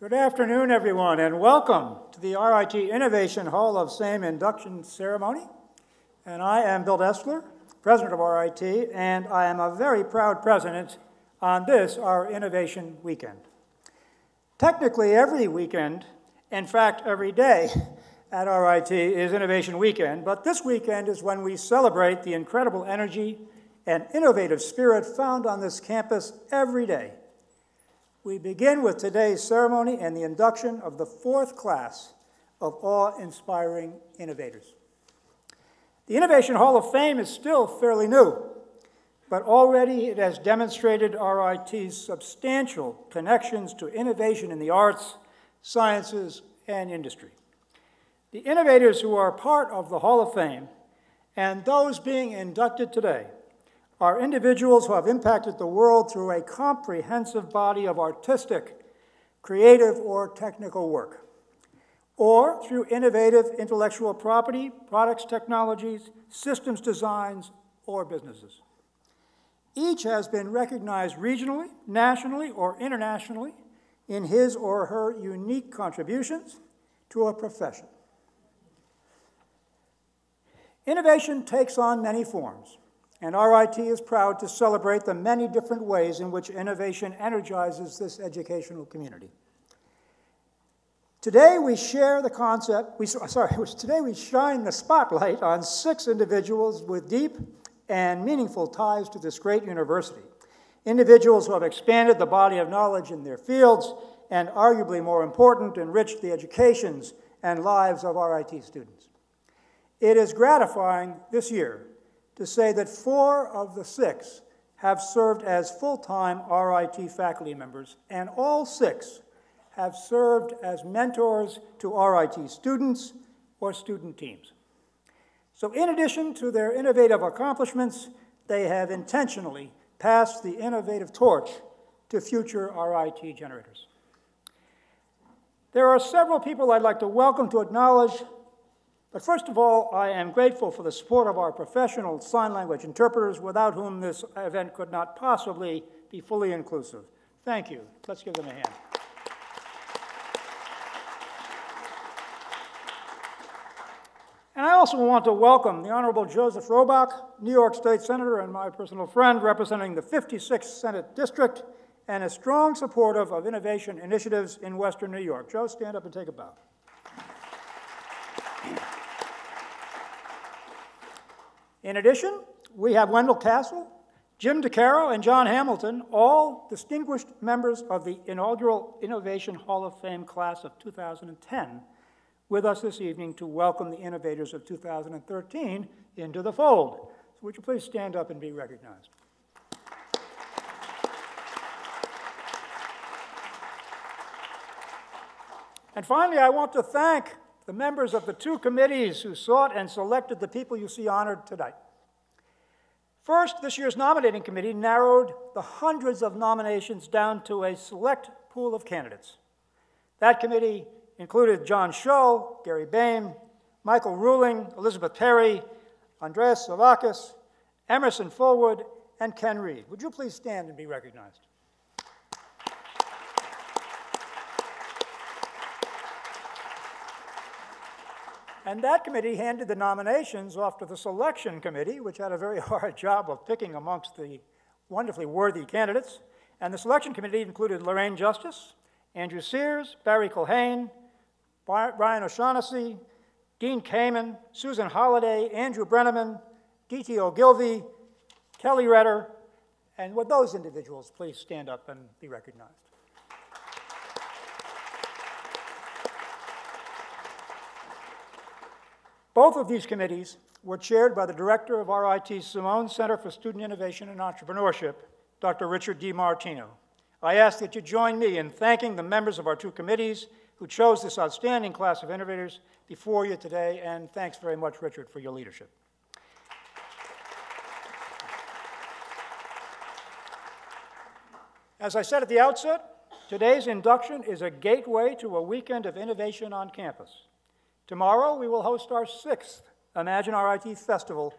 Good afternoon, everyone, and welcome to the RIT Innovation Hall of Fame induction ceremony. And I am Bill Destler, president of RIT, and I am a very proud president on this, our Innovation Weekend. Technically, every weekend, in fact, every day at RIT is Innovation Weekend, but this weekend is when we celebrate the incredible energy and innovative spirit found on this campus every day we begin with today's ceremony and the induction of the fourth class of awe-inspiring innovators. The Innovation Hall of Fame is still fairly new, but already it has demonstrated RIT's substantial connections to innovation in the arts, sciences, and industry. The innovators who are part of the Hall of Fame and those being inducted today are individuals who have impacted the world through a comprehensive body of artistic, creative, or technical work, or through innovative intellectual property, products, technologies, systems designs, or businesses. Each has been recognized regionally, nationally, or internationally in his or her unique contributions to a profession. Innovation takes on many forms and RIT is proud to celebrate the many different ways in which innovation energizes this educational community. Today we share the concept, we, sorry, today we shine the spotlight on six individuals with deep and meaningful ties to this great university. Individuals who have expanded the body of knowledge in their fields and, arguably more important, enriched the educations and lives of RIT students. It is gratifying this year to say that four of the six have served as full-time RIT faculty members, and all six have served as mentors to RIT students or student teams. So in addition to their innovative accomplishments, they have intentionally passed the innovative torch to future RIT generators. There are several people I'd like to welcome to acknowledge but first of all, I am grateful for the support of our professional sign language interpreters, without whom this event could not possibly be fully inclusive. Thank you. Let's give them a hand. And I also want to welcome the Honorable Joseph Robach, New York State Senator and my personal friend representing the 56th Senate District and a strong supporter of innovation initiatives in Western New York. Joe, stand up and take a bow. In addition, we have Wendell Castle, Jim DeCaro, and John Hamilton, all distinguished members of the inaugural Innovation Hall of Fame class of 2010, with us this evening to welcome the innovators of 2013 into the fold. So would you please stand up and be recognized? And finally, I want to thank the members of the two committees who sought and selected the people you see honored tonight. First, this year's nominating committee narrowed the hundreds of nominations down to a select pool of candidates. That committee included John Shull, Gary Boehm, Michael Ruling, Elizabeth Perry, Andreas Savakis, Emerson Fullwood, and Ken Reed. Would you please stand and be recognized? And that committee handed the nominations off to the selection committee, which had a very hard job of picking amongst the wonderfully worthy candidates. And the selection committee included Lorraine Justice, Andrew Sears, Barry Culhane, Brian O'Shaughnessy, Dean Kamen, Susan Holliday, Andrew Brenneman, D.T. Ogilvy, Kelly Redder, and would those individuals please stand up and be recognized? Both of these committees were chaired by the director of RIT's Simone Center for Student Innovation and Entrepreneurship, Dr. Richard DiMartino. I ask that you join me in thanking the members of our two committees who chose this outstanding class of innovators before you today, and thanks very much, Richard, for your leadership. As I said at the outset, today's induction is a gateway to a weekend of innovation on campus. Tomorrow, we will host our sixth Imagine RIT Festival,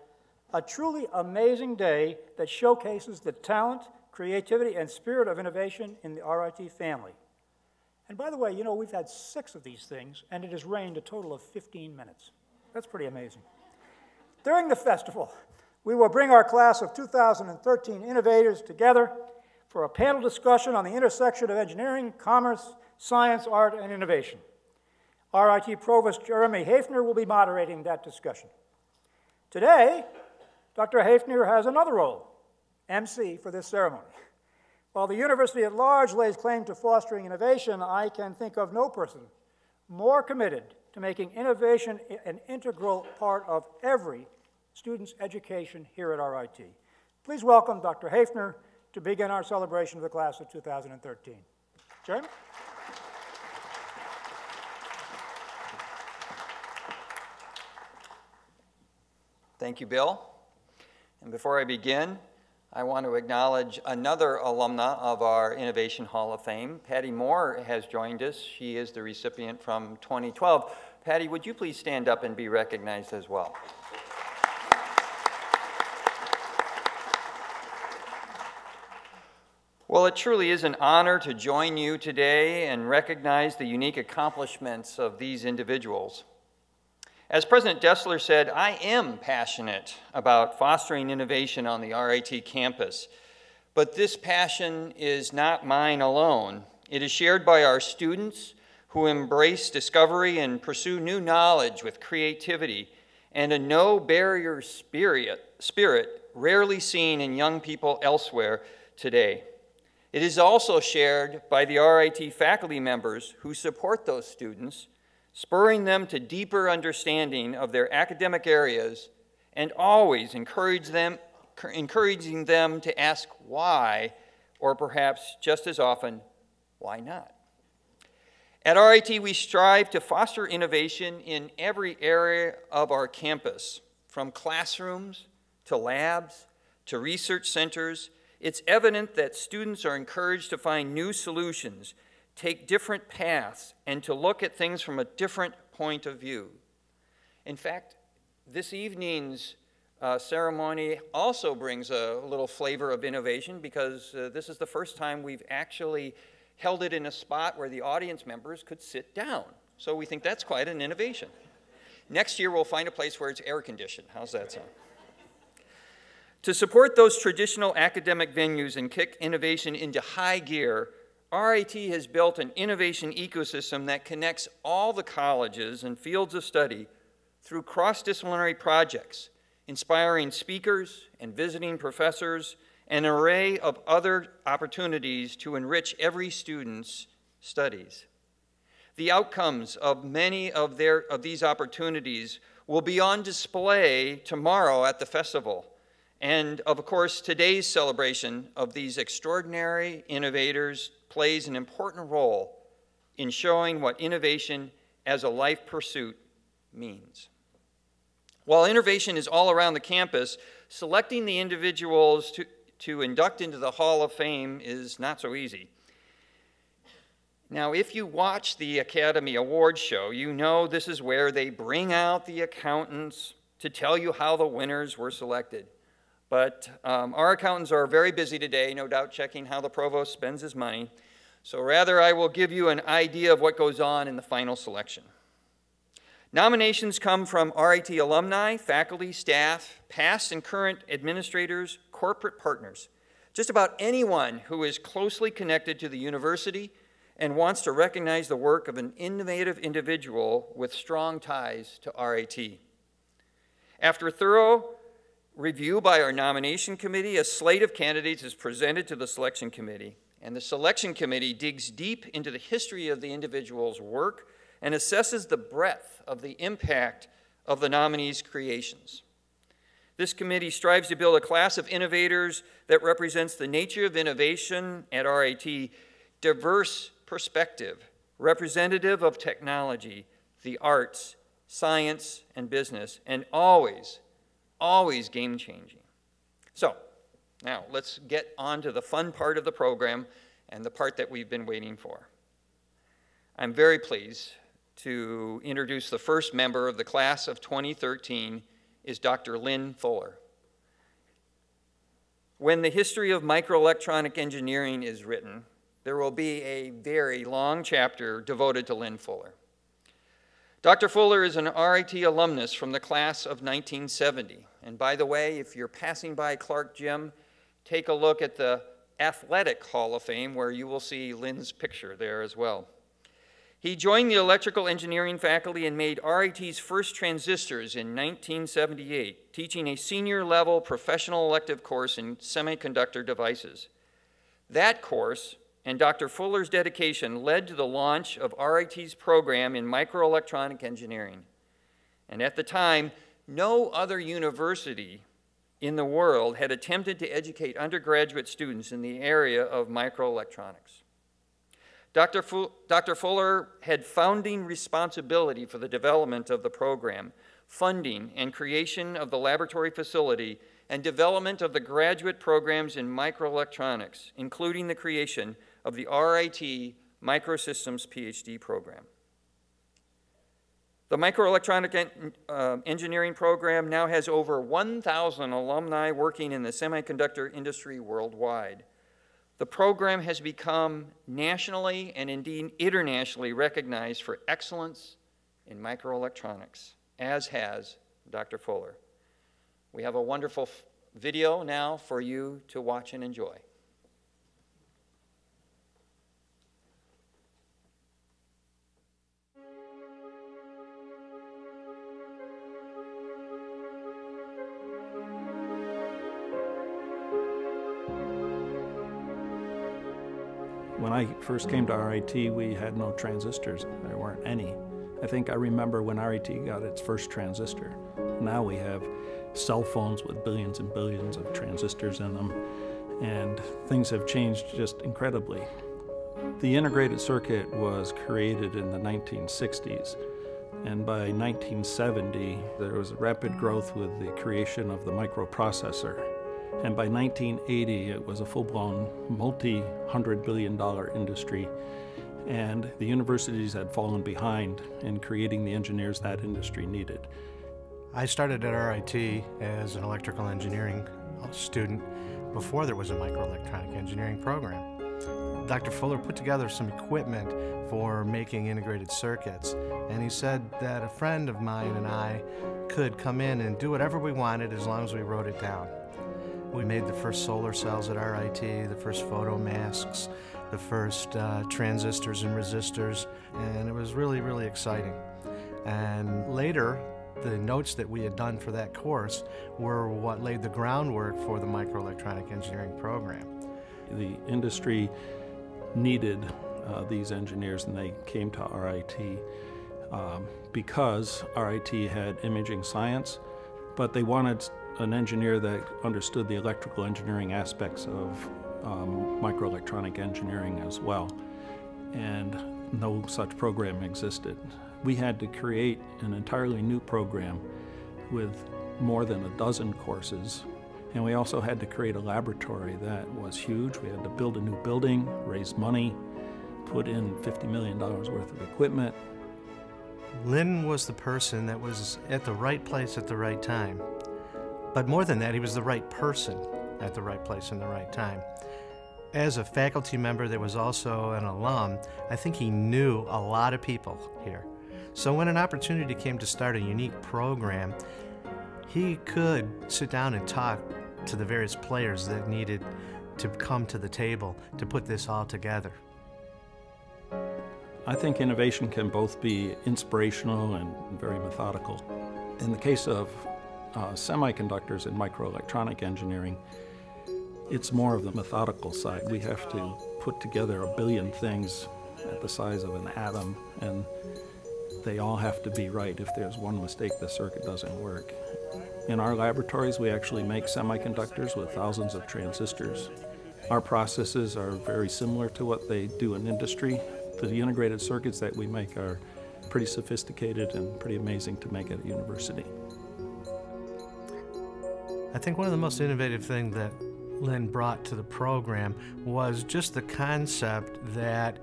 a truly amazing day that showcases the talent, creativity, and spirit of innovation in the RIT family. And by the way, you know, we've had six of these things, and it has rained a total of 15 minutes. That's pretty amazing. During the festival, we will bring our class of 2013 innovators together for a panel discussion on the intersection of engineering, commerce, science, art, and innovation. RIT Provost Jeremy Haefner will be moderating that discussion. Today, Dr. Haefner has another role, MC for this ceremony. While the university at large lays claim to fostering innovation, I can think of no person more committed to making innovation an integral part of every student's education here at RIT. Please welcome Dr. Haefner to begin our celebration of the class of 2013. Jeremy? Thank you, Bill. And before I begin, I want to acknowledge another alumna of our Innovation Hall of Fame. Patty Moore has joined us. She is the recipient from 2012. Patty, would you please stand up and be recognized as well? Well, it truly is an honor to join you today and recognize the unique accomplishments of these individuals. As President Destler said, I am passionate about fostering innovation on the RIT campus, but this passion is not mine alone. It is shared by our students who embrace discovery and pursue new knowledge with creativity and a no barrier spirit, spirit rarely seen in young people elsewhere today. It is also shared by the RIT faculty members who support those students spurring them to deeper understanding of their academic areas and always encourage them, encouraging them to ask why, or perhaps just as often, why not? At RIT, we strive to foster innovation in every area of our campus, from classrooms to labs to research centers. It's evident that students are encouraged to find new solutions take different paths and to look at things from a different point of view. In fact, this evening's uh, ceremony also brings a little flavor of innovation because uh, this is the first time we've actually held it in a spot where the audience members could sit down. So we think that's quite an innovation. Next year, we'll find a place where it's air conditioned. How's that sound? to support those traditional academic venues and kick innovation into high gear, RIT has built an innovation ecosystem that connects all the colleges and fields of study through cross-disciplinary projects, inspiring speakers and visiting professors, and an array of other opportunities to enrich every student's studies. The outcomes of many of, their, of these opportunities will be on display tomorrow at the festival. And of course, today's celebration of these extraordinary innovators, plays an important role in showing what innovation as a life pursuit means. While innovation is all around the campus, selecting the individuals to, to induct into the Hall of Fame is not so easy. Now, if you watch the Academy Awards show, you know this is where they bring out the accountants to tell you how the winners were selected. But um, our accountants are very busy today, no doubt checking how the provost spends his money. So rather, I will give you an idea of what goes on in the final selection. Nominations come from RIT alumni, faculty, staff, past and current administrators, corporate partners, just about anyone who is closely connected to the university and wants to recognize the work of an innovative individual with strong ties to RIT. After thorough review by our nomination committee, a slate of candidates is presented to the selection committee, and the selection committee digs deep into the history of the individual's work and assesses the breadth of the impact of the nominee's creations. This committee strives to build a class of innovators that represents the nature of innovation at RIT, diverse perspective, representative of technology, the arts, science, and business, and always always game changing. So, now let's get on to the fun part of the program and the part that we've been waiting for. I'm very pleased to introduce the first member of the class of 2013 is Dr. Lynn Fuller. When the history of microelectronic engineering is written, there will be a very long chapter devoted to Lynn Fuller. Dr. Fuller is an RIT alumnus from the class of 1970. And by the way, if you're passing by Clark Gym, take a look at the Athletic Hall of Fame where you will see Lynn's picture there as well. He joined the electrical engineering faculty and made RIT's first transistors in 1978, teaching a senior level professional elective course in semiconductor devices. That course and Dr. Fuller's dedication led to the launch of RIT's program in microelectronic engineering. And at the time, no other university in the world had attempted to educate undergraduate students in the area of microelectronics. Dr. Dr. Fuller had founding responsibility for the development of the program, funding and creation of the laboratory facility, and development of the graduate programs in microelectronics, including the creation of the RIT Microsystems PhD program. The microelectronic en uh, engineering program now has over 1,000 alumni working in the semiconductor industry worldwide. The program has become nationally and indeed internationally recognized for excellence in microelectronics, as has Dr. Fuller. We have a wonderful video now for you to watch and enjoy. I first came to RIT, we had no transistors. There weren't any. I think I remember when RIT got its first transistor. Now we have cell phones with billions and billions of transistors in them, and things have changed just incredibly. The integrated circuit was created in the 1960s, and by 1970, there was rapid growth with the creation of the microprocessor. And by 1980, it was a full blown, multi hundred billion dollar industry. And the universities had fallen behind in creating the engineers that industry needed. I started at RIT as an electrical engineering student before there was a microelectronic engineering program. Dr. Fuller put together some equipment for making integrated circuits, and he said that a friend of mine and I could come in and do whatever we wanted as long as we wrote it down. We made the first solar cells at RIT, the first photo masks, the first uh, transistors and resistors, and it was really, really exciting. And later, the notes that we had done for that course were what laid the groundwork for the microelectronic engineering program. The industry needed uh, these engineers and they came to RIT um, because RIT had imaging science, but they wanted an engineer that understood the electrical engineering aspects of um, microelectronic engineering as well. And no such program existed. We had to create an entirely new program with more than a dozen courses. And we also had to create a laboratory that was huge. We had to build a new building, raise money, put in $50 million worth of equipment. Lynn was the person that was at the right place at the right time. But more than that, he was the right person at the right place in the right time. As a faculty member that was also an alum, I think he knew a lot of people here. So when an opportunity came to start a unique program, he could sit down and talk to the various players that needed to come to the table to put this all together. I think innovation can both be inspirational and very methodical. In the case of uh, semiconductors and microelectronic engineering, it's more of the methodical side. We have to put together a billion things at the size of an atom, and they all have to be right. If there's one mistake, the circuit doesn't work. In our laboratories, we actually make semiconductors with thousands of transistors. Our processes are very similar to what they do in industry. The integrated circuits that we make are pretty sophisticated and pretty amazing to make at a university. I think one of the most innovative things that Lynn brought to the program was just the concept that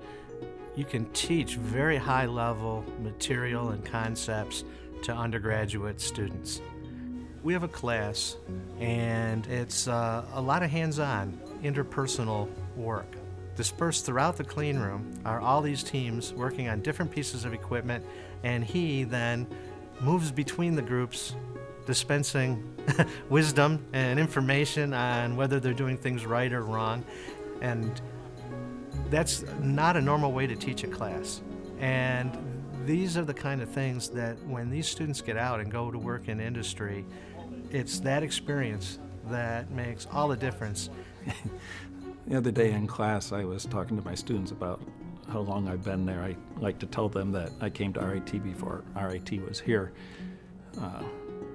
you can teach very high level material and concepts to undergraduate students. We have a class, and it's uh, a lot of hands on interpersonal work. Dispersed throughout the clean room are all these teams working on different pieces of equipment, and he then moves between the groups, dispensing wisdom and information on whether they're doing things right or wrong. And that's not a normal way to teach a class. And these are the kind of things that when these students get out and go to work in industry, it's that experience that makes all the difference. the other day in class, I was talking to my students about how long I've been there. I like to tell them that I came to RIT before RIT was here. Uh,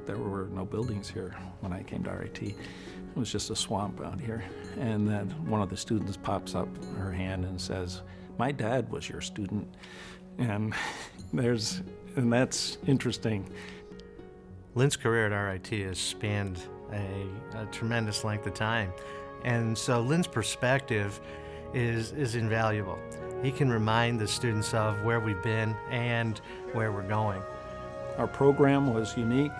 there were no buildings here when I came to RIT. It was just a swamp out here. And then one of the students pops up her hand and says, My dad was your student. And there's, and that's interesting. Lynn's career at RIT has spanned a, a tremendous length of time. And so Lynn's perspective is, is invaluable. He can remind the students of where we've been and where we're going. Our program was unique,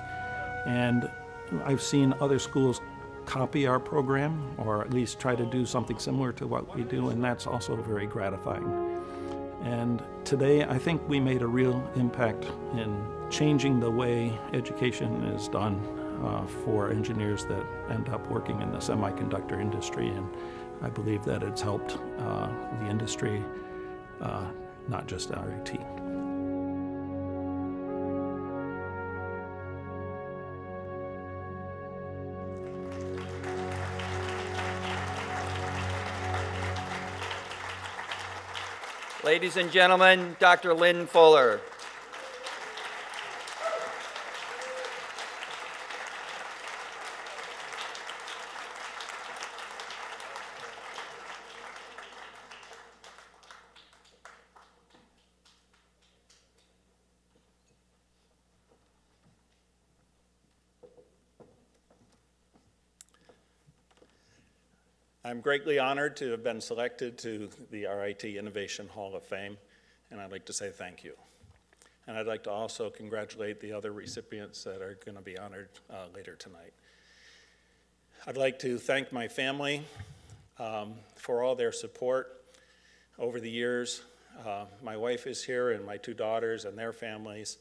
and I've seen other schools copy our program or at least try to do something similar to what we do, and that's also very gratifying. And today, I think we made a real impact in changing the way education is done uh, for engineers that end up working in the semiconductor industry. And I believe that it's helped uh, the industry, uh, not just RIT. Ladies and gentlemen, Dr. Lynn Fuller. I'm greatly honored to have been selected to the RIT Innovation Hall of Fame, and I'd like to say thank you. And I'd like to also congratulate the other recipients that are going to be honored uh, later tonight. I'd like to thank my family um, for all their support over the years. Uh, my wife is here, and my two daughters and their families,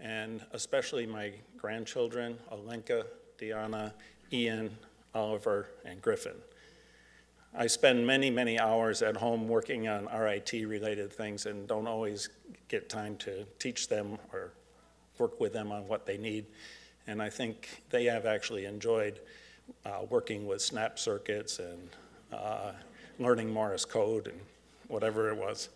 and especially my grandchildren, Alenka, Diana, Ian, Oliver, and Griffin. I spend many, many hours at home working on RIT related things and don't always get time to teach them or work with them on what they need. And I think they have actually enjoyed uh, working with snap circuits and uh, learning Morse code and whatever it was.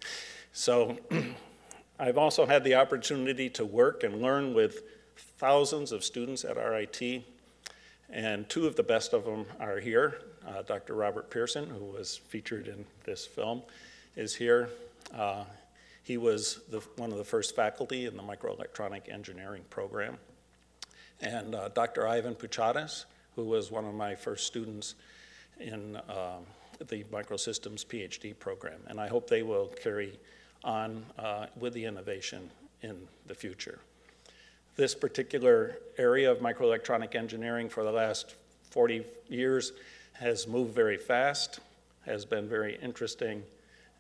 So I've also had the opportunity to work and learn with thousands of students at RIT, and two of the best of them are here. Uh, Dr. Robert Pearson, who was featured in this film, is here. Uh, he was the, one of the first faculty in the microelectronic engineering program. And uh, Dr. Ivan Puchades, who was one of my first students in uh, the Microsystems PhD program. And I hope they will carry on uh, with the innovation in the future. This particular area of microelectronic engineering for the last 40 years has moved very fast, has been very interesting,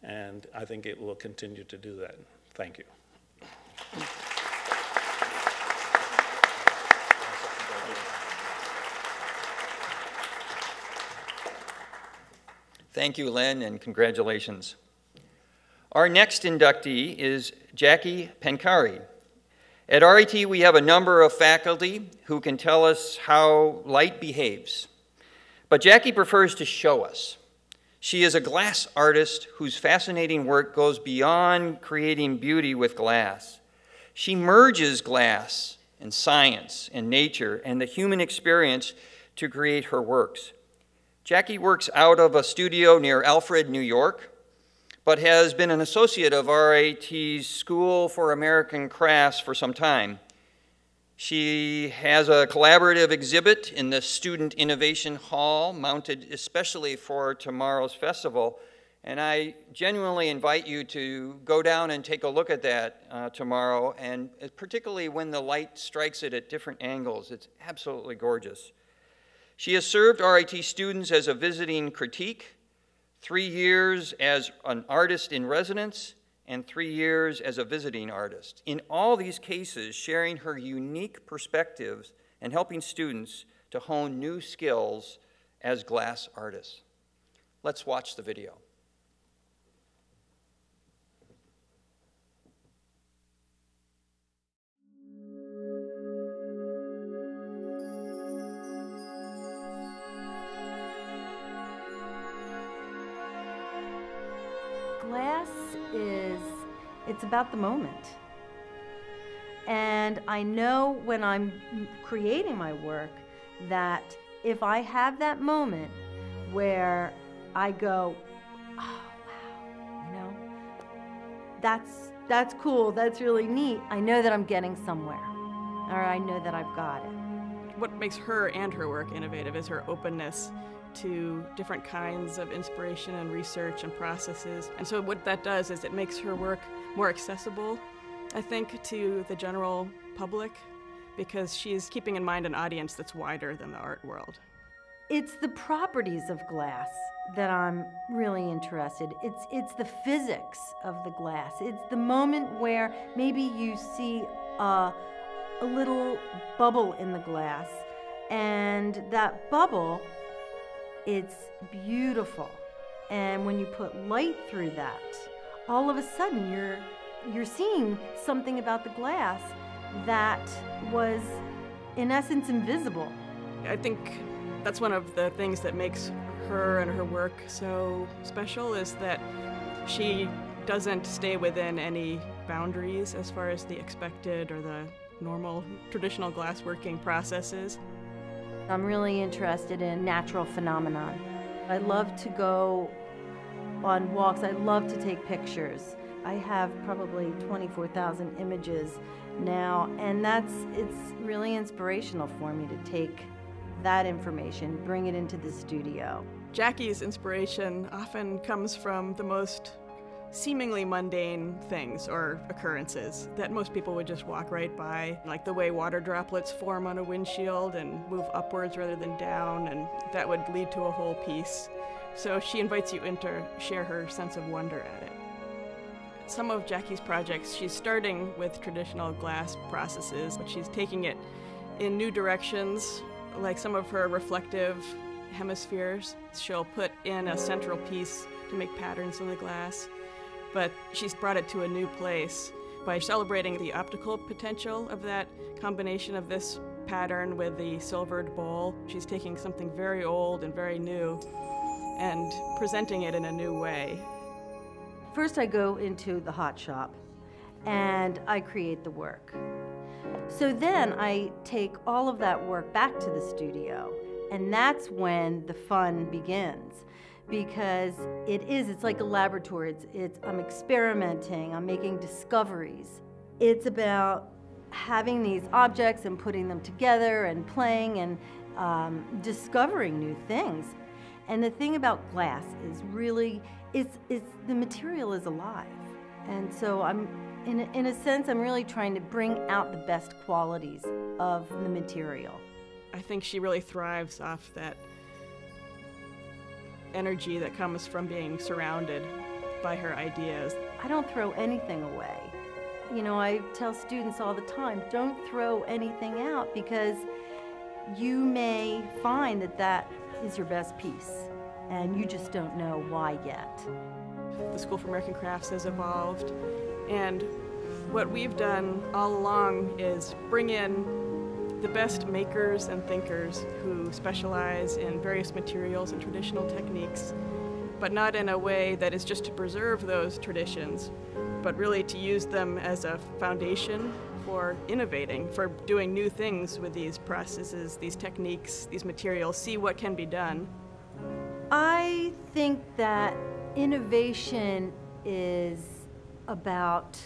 and I think it will continue to do that. Thank you. Thank you, Len, and congratulations. Our next inductee is Jackie Pancari. At RIT, we have a number of faculty who can tell us how light behaves. But Jackie prefers to show us. She is a glass artist whose fascinating work goes beyond creating beauty with glass. She merges glass and science and nature and the human experience to create her works. Jackie works out of a studio near Alfred, New York, but has been an associate of RIT's School for American Crafts for some time. She has a collaborative exhibit in the Student Innovation Hall, mounted especially for tomorrow's festival. And I genuinely invite you to go down and take a look at that uh, tomorrow, and particularly when the light strikes it at different angles. It's absolutely gorgeous. She has served RIT students as a visiting critique three years as an artist in residence, and three years as a visiting artist. In all these cases, sharing her unique perspectives and helping students to hone new skills as glass artists. Let's watch the video. Glass is, it's about the moment. And I know when I'm creating my work that if I have that moment where I go, oh wow, you know, that's that's cool, that's really neat. I know that I'm getting somewhere, or I know that I've got it. What makes her and her work innovative is her openness to different kinds of inspiration and research and processes. And so what that does is it makes her work more accessible, I think, to the general public because she's keeping in mind an audience that's wider than the art world. It's the properties of glass that I'm really interested. It's it's the physics of the glass. It's the moment where maybe you see a, a little bubble in the glass and that bubble it's beautiful. And when you put light through that, all of a sudden you're you're seeing something about the glass that was in essence invisible. I think that's one of the things that makes her and her work so special is that she doesn't stay within any boundaries as far as the expected or the normal traditional glassworking processes. I'm really interested in natural phenomenon. I love to go on walks. I love to take pictures. I have probably 24,000 images now, and that's it's really inspirational for me to take that information, bring it into the studio. Jackie's inspiration often comes from the most seemingly mundane things or occurrences that most people would just walk right by, like the way water droplets form on a windshield and move upwards rather than down, and that would lead to a whole piece. So she invites you in to share her sense of wonder at it. Some of Jackie's projects, she's starting with traditional glass processes, but she's taking it in new directions, like some of her reflective hemispheres. She'll put in a central piece to make patterns in the glass but she's brought it to a new place by celebrating the optical potential of that combination of this pattern with the silvered bowl. She's taking something very old and very new and presenting it in a new way. First, I go into the hot shop and I create the work. So then I take all of that work back to the studio, and that's when the fun begins because it is it's like a laboratory it's, it's i'm experimenting i'm making discoveries it's about having these objects and putting them together and playing and um, discovering new things and the thing about glass is really it's, it's the material is alive and so i'm in a, in a sense i'm really trying to bring out the best qualities of the material i think she really thrives off that energy that comes from being surrounded by her ideas. I don't throw anything away. You know, I tell students all the time don't throw anything out because you may find that that is your best piece and you just don't know why yet. The School for American Crafts has evolved, and what we've done all along is bring in the best makers and thinkers who specialize in various materials and traditional techniques, but not in a way that is just to preserve those traditions, but really to use them as a foundation for innovating, for doing new things with these processes, these techniques, these materials, see what can be done. I think that innovation is about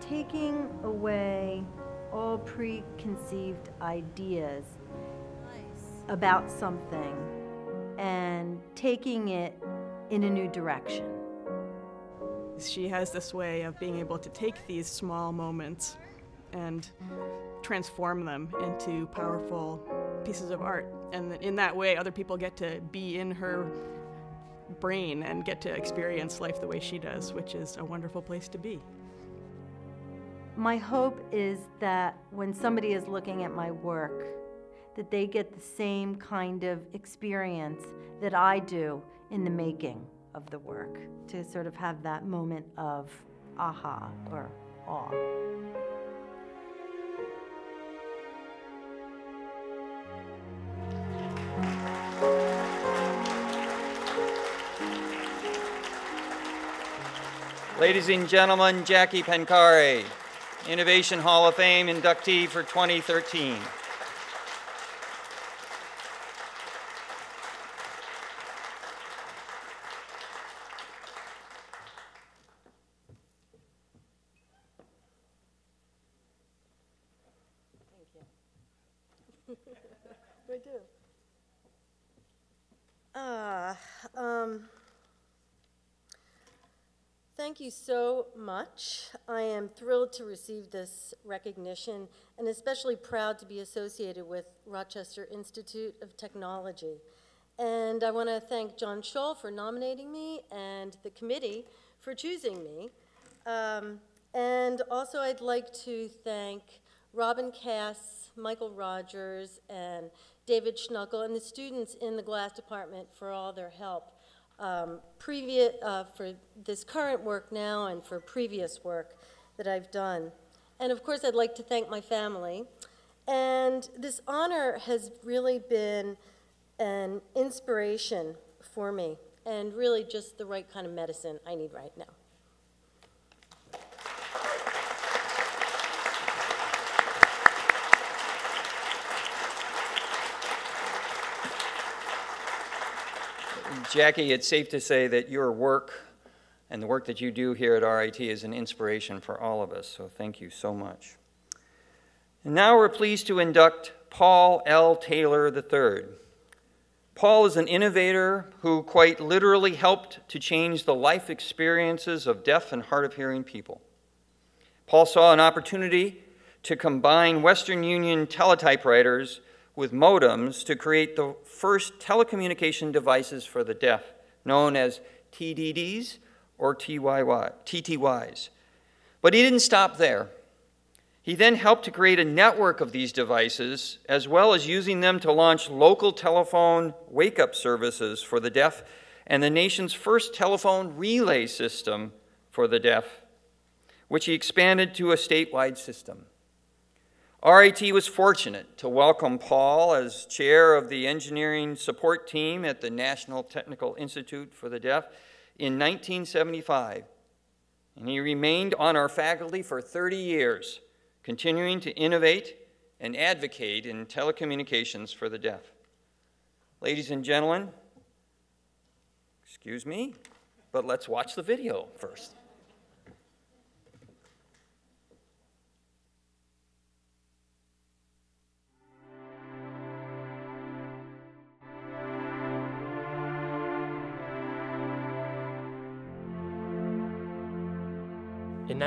taking away all preconceived ideas about something and taking it in a new direction. She has this way of being able to take these small moments and transform them into powerful pieces of art. And in that way, other people get to be in her brain and get to experience life the way she does, which is a wonderful place to be. My hope is that when somebody is looking at my work, that they get the same kind of experience that I do in the making of the work, to sort of have that moment of aha or awe. Ladies and gentlemen, Jackie Pancari, Innovation Hall of Fame inductee for 2013. I do. Uh, um, thank you so much. I am thrilled to receive this recognition and especially proud to be associated with Rochester Institute of Technology. And I want to thank John Scholl for nominating me and the committee for choosing me. Um, and also I'd like to thank Robin Cass, Michael Rogers, and David Schnuckel, and the students in the glass department for all their help. Um, previous, uh, for this current work now and for previous work that I've done. And of course, I'd like to thank my family. And this honor has really been an inspiration for me and really just the right kind of medicine I need right now. Jackie, it's safe to say that your work and the work that you do here at RIT is an inspiration for all of us, so thank you so much. And now we're pleased to induct Paul L. Taylor III. Paul is an innovator who quite literally helped to change the life experiences of deaf and hard of hearing people. Paul saw an opportunity to combine Western Union teletypewriters with modems to create the first telecommunication devices for the deaf, known as TDDs or TTYs. But he didn't stop there. He then helped to create a network of these devices, as well as using them to launch local telephone wake up services for the deaf and the nation's first telephone relay system for the deaf, which he expanded to a statewide system. RIT was fortunate to welcome Paul as chair of the engineering support team at the National Technical Institute for the Deaf in 1975. And he remained on our faculty for 30 years, continuing to innovate and advocate in telecommunications for the deaf. Ladies and gentlemen, excuse me, but let's watch the video first.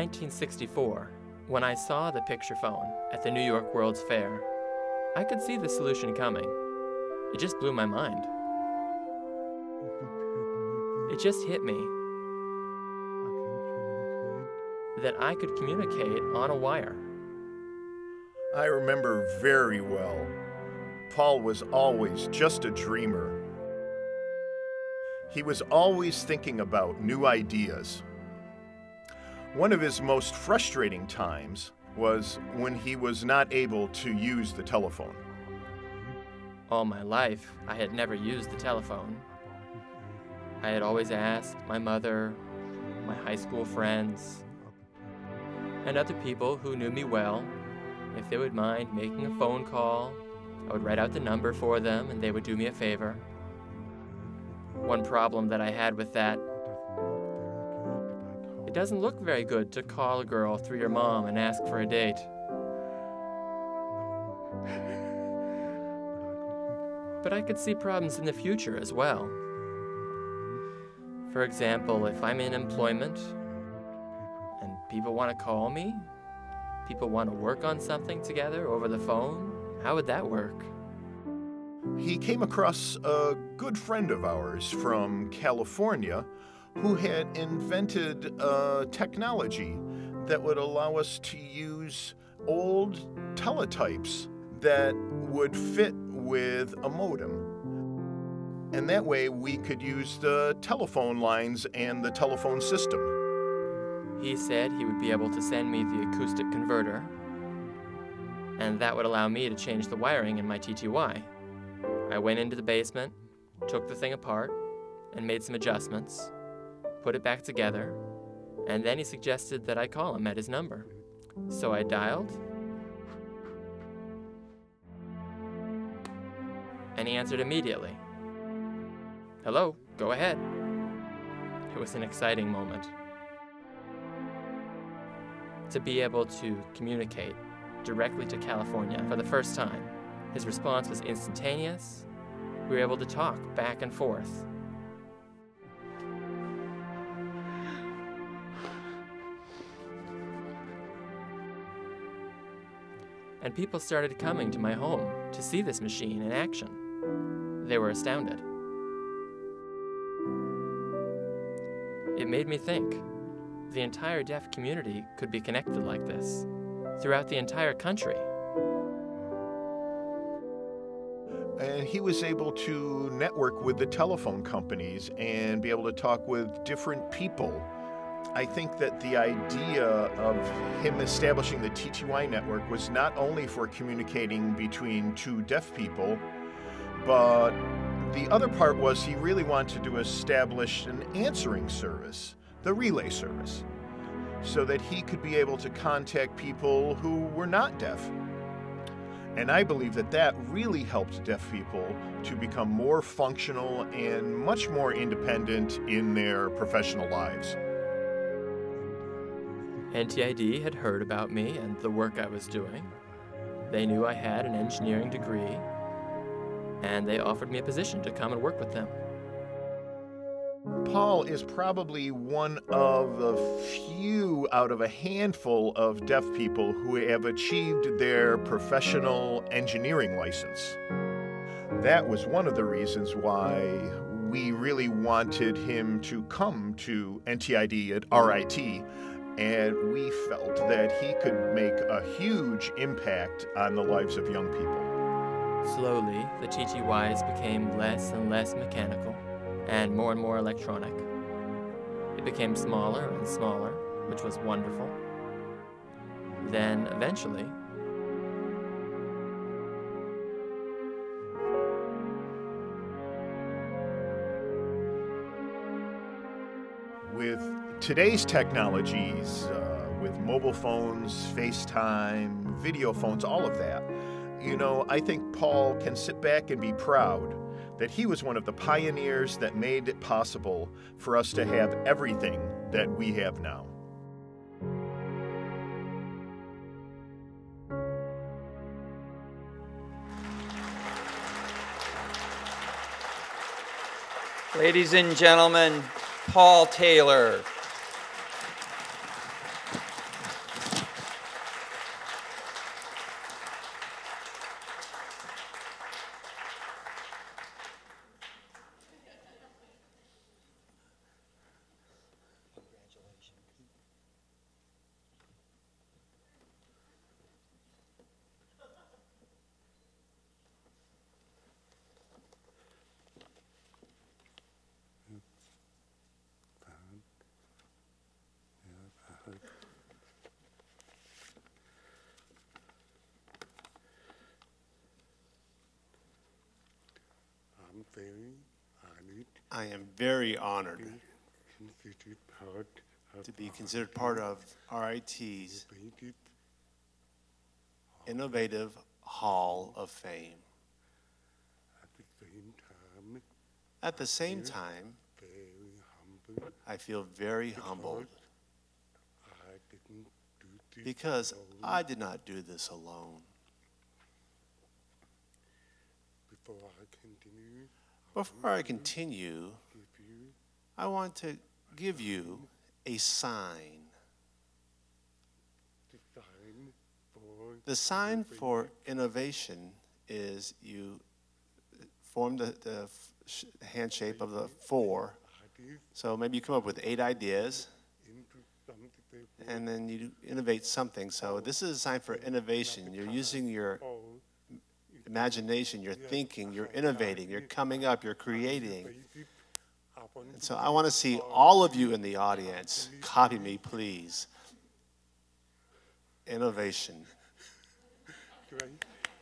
1964, when I saw the picture phone at the New York World's Fair, I could see the solution coming. It just blew my mind. It just hit me that I could communicate on a wire. I remember very well. Paul was always just a dreamer. He was always thinking about new ideas. One of his most frustrating times was when he was not able to use the telephone. All my life, I had never used the telephone. I had always asked my mother, my high school friends, and other people who knew me well if they would mind making a phone call. I would write out the number for them and they would do me a favor. One problem that I had with that it doesn't look very good to call a girl through your mom and ask for a date. But I could see problems in the future as well. For example, if I'm in employment and people want to call me, people want to work on something together over the phone, how would that work? he came across a good friend of ours from California who had invented a technology that would allow us to use old teletypes that would fit with a modem. And that way we could use the telephone lines and the telephone system. He said he would be able to send me the acoustic converter, and that would allow me to change the wiring in my TTY. I went into the basement, took the thing apart, and made some adjustments, put it back together, and then he suggested that I call him at his number. So I dialed, and he answered immediately. Hello, go ahead. It was an exciting moment. To be able to communicate directly to California for the first time, his response was instantaneous. We were able to talk back and forth. And people started coming to my home to see this machine in action. They were astounded. It made me think the entire deaf community could be connected like this throughout the entire country. And he was able to network with the telephone companies and be able to talk with different people. I think that the idea of him establishing the TTY network was not only for communicating between two deaf people, but the other part was he really wanted to establish an answering service, the relay service, so that he could be able to contact people who were not deaf. And I believe that that really helped deaf people to become more functional and much more independent in their professional lives. NTID had heard about me and the work I was doing. They knew I had an engineering degree, and they offered me a position to come and work with them. Paul is probably one of the few out of a handful of deaf people who have achieved their professional engineering license. That was one of the reasons why we really wanted him to come to NTID at RIT, and we felt that he could make a huge impact on the lives of young people. Slowly, the TTYs became less and less mechanical and more and more electronic. It became smaller and smaller, which was wonderful. Then, eventually, With today's technologies, uh, with mobile phones, FaceTime, video phones, all of that, you know, I think Paul can sit back and be proud that he was one of the pioneers that made it possible for us to have everything that we have now. Ladies and gentlemen, Paul Taylor. I'm very honored I am very honored considered part of to be considered part of RIT's Innovative Hall of Fame. at the same time I feel very humbled because. I did not do this alone. Before I continue, I want to give you a sign. the sign for The sign for innovation is you form the, the hand shape of the four. So maybe you come up with eight ideas, and then you innovate something. So this is a sign for innovation. You're using your imagination, you're thinking, you're innovating, you're coming up, you're creating. And so I want to see all of you in the audience. Copy me, please. Innovation.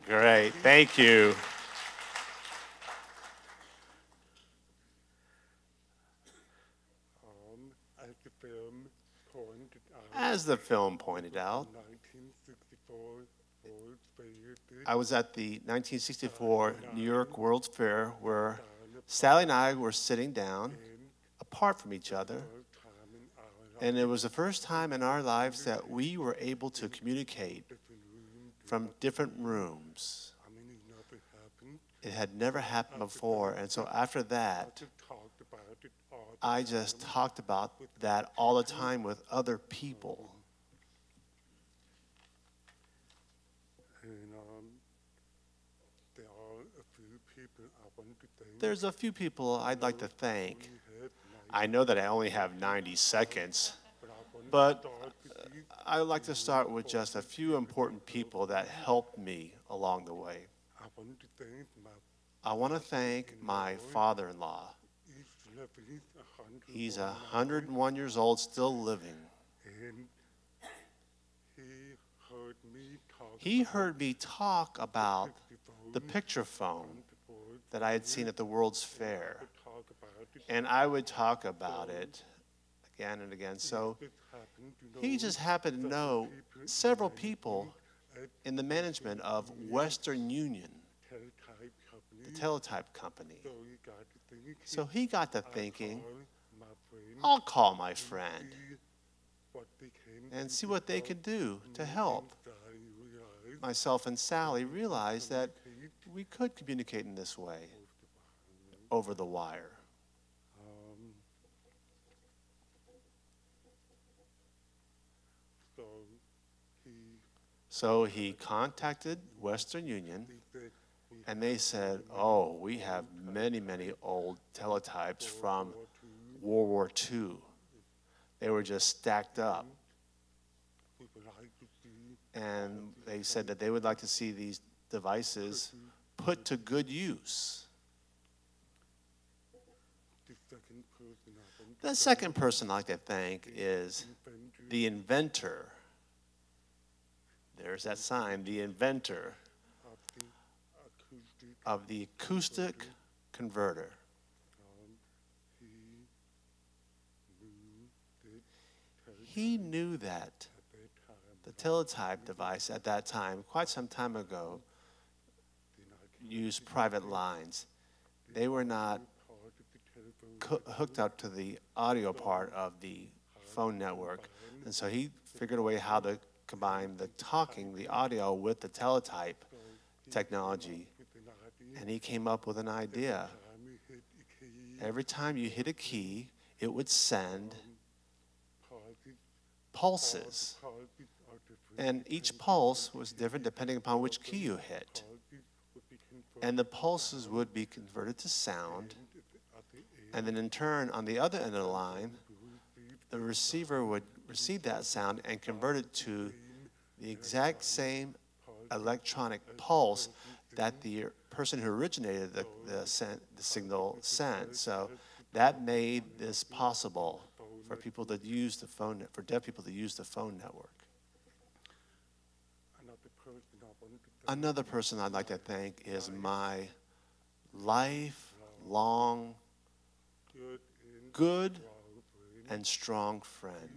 Great, thank you. As the film pointed out, As the film pointed out, 1964 World's Fair I was at the 1964 New York World's Fair where Sally and I were sitting down apart from each other. And it was the first time in our lives that we were able to communicate from different rooms. It had never happened before. And so after that, I just talked about that all the time with other people. And um, there are a few people I want to thank. There's a few people I'd like to thank. I know that I only have 90 seconds, but I want but to start with these. I would like to start with just a few important people that helped me along the way. I want to thank my father in law. he's living a hundred. He's 101 years old, still living. He heard me talk. About the picture phone that I had seen at the World's Fair, and I would talk about it again and again. So he just happened to know several people in the management of Western Union, the teletype company. So he got to thinking. I'll call my friend and see what they could do to help. Myself and Sally realized that we could communicate in this way over the wire. so he, contacted Western Union and they said, Oh, we have many, many old teletypes from World War II. They were just stacked up. And they said that they would like to see these devices put to good use. the second person I'd like to thank is the inventor. There's that sign, the inventor of the acoustic. converter. He knew that the teletype device at that time, quite some time ago, used private lines. They were not hooked up to the audio part of the phone network. And so he figured a way how to combine the talking, the audio, with the teletype technology. And he came up with an idea. Every time you hit a key, it would send pulses. And each pulse was different depending upon which key you hit. Pulses would be converted And the pulses would be converted to sound. And then in turn, on the other end of the line, the receiver would receive that sound and convert it to the exact same electronic pulse that the person who originated the, the, sent, the signal sent. So that made this possible for people to use the phone, for deaf people to use the phone network. another person I want to thank. Another person I'd like to thank is my lifelong, Good and strong friend.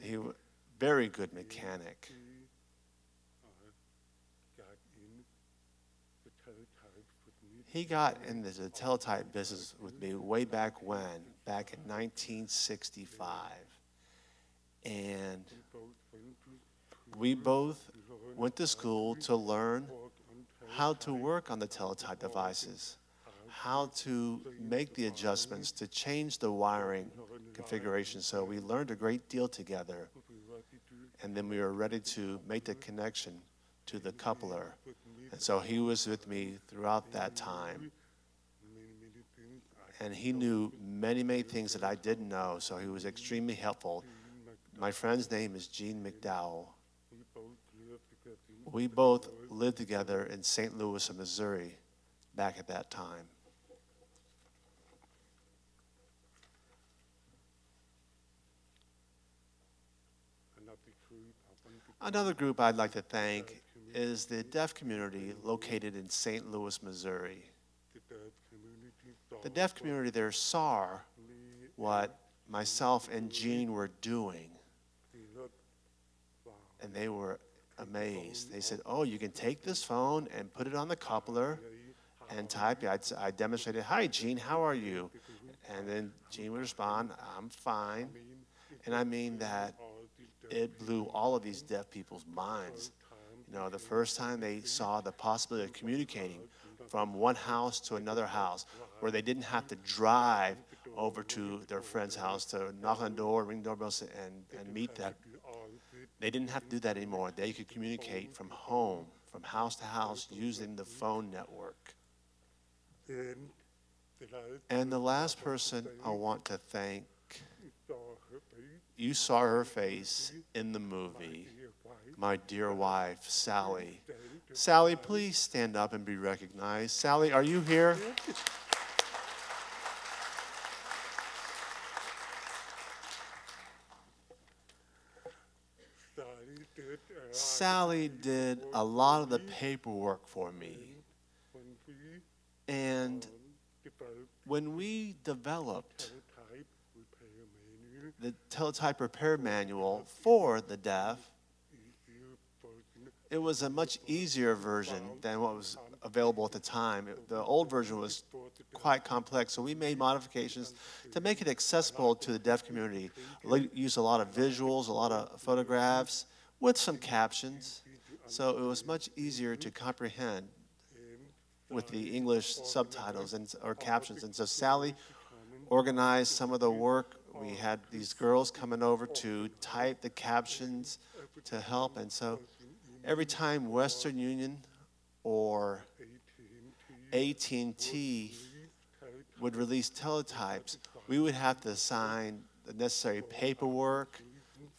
He was very good mechanic. He got in the teletype. He got into the teletype business with me way back when, back in 1965. And We both went to school to learn how to work on the teletype devices, how to make the adjustments to change the wiring configuration. So we learned a great deal together, and then we were ready to make the connection to the coupler. And So he was with me throughout that time. And he knew many, many things that I didn't know, so he was extremely helpful. My friend's name is Gene McDowell. We both lived together in St. Louis, Missouri, back at that time. Another group I'd like to thank is the deaf community located in St. Louis, Missouri. The deaf community there saw what myself and Gene were doing, and they were amazed. They said, Oh, you can take this phone and put it on the coupler and type. I, I demonstrated, Hi, Gene, how are you? And then Gene would respond, I'm fine. And I mean that it blew all of these deaf people's minds. You know, the first time they saw the possibility of communicating from one house to another house where they didn't have to drive over to their friend's house to knock on the door, ring doorbells, and, and meet them. They didn't have to do that anymore. They could communicate from home, from house to house, using the phone network. And the last person I want to thank, you saw her face in the movie, my dear wife, Sally. Sally, please stand up and be recognized. Sally, are you here? Sally did a lot of the paperwork for me. And when we developed the teletype repair manual for the deaf, it was a much easier version than what was available at the time. The old version was quite complex, so we made modifications to make it accessible to the deaf community. We used a lot of visuals, a lot of photographs, with some captions, so it was much easier to comprehend with the English subtitles and or captions. And so Sally organized some of the work. We had these girls coming over to type the captions to help, and so every time Western Union or AT&T would release teletypes, we would have to sign the necessary paperwork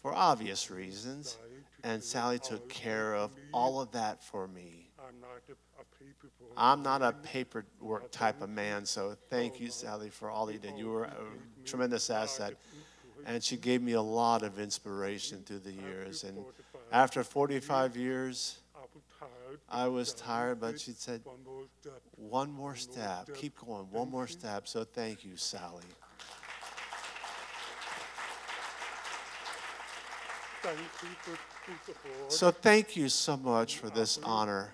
for obvious reasons and Sally took care of all of that for me. I'm not a paperwork type of man, so thank you, Sally, for all you did. You were a tremendous asset. And she gave me a lot of inspiration through the years. And after 45 years, I was tired, but she said, one more step, keep going, one more step. So thank you, Sally. So thank you so much for this honor,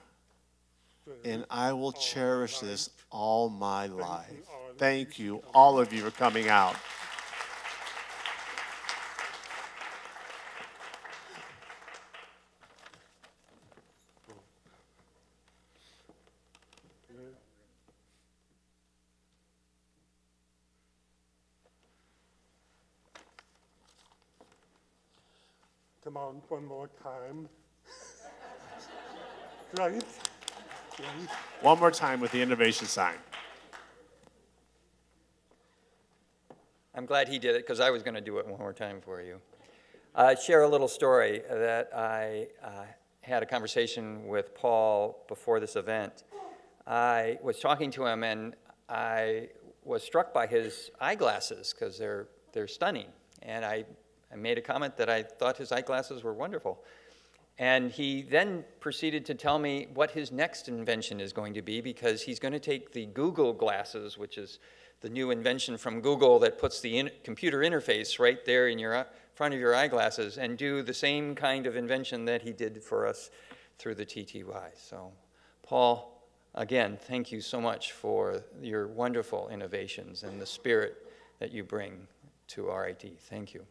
and I will cherish this all my life. Thank you, all of you, for coming out. Come one more time. right? right? One more time with the innovation sign. I'm glad he did it because I was going to do it one more time for you. Uh, share a little story that I uh, had a conversation with Paul before this event. I was talking to him and I was struck by his eyeglasses because they're, they're stunning. And I I made a comment that I thought his eyeglasses were wonderful. And he then proceeded to tell me what his next invention is going to be because he's going to take the Google glasses, which is the new invention from Google that puts the in computer interface right there in your front of your eyeglasses, and do the same kind of invention that he did for us through the TTY. So, Paul, again, thank you so much for your wonderful innovations and the spirit that you bring to RIT. Thank you.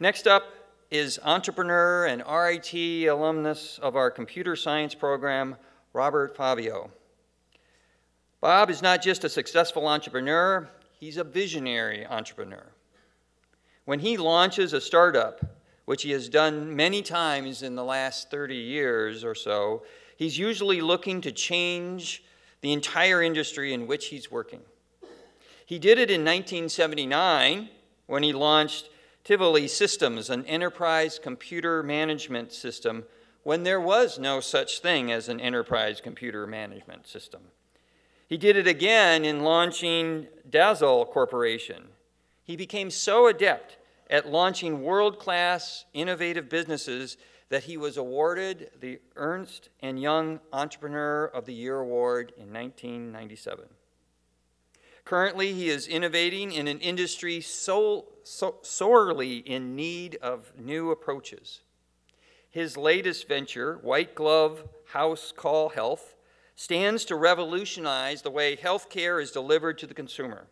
Next up is entrepreneur and RIT alumnus of our computer science program, Robert Fabio. Bob is not just a successful entrepreneur, he's a visionary entrepreneur. When he launches a startup which he has done many times in the last 30 years or so, he's usually looking to change the entire industry in which he's working. He did it in 1979 when he launched Tivoli Systems, an enterprise computer management system, when there was no such thing as an enterprise computer management system. He did it again in launching Dazel Corporation. He became so adept at launching world class innovative businesses that he was awarded the Ernst & Young Entrepreneur of the Year award in 1997. Currently, he is innovating in an industry so, so sorely in need of new approaches. His latest venture, White Glove House Call Health, stands to revolutionize the way healthcare is delivered to the consumer.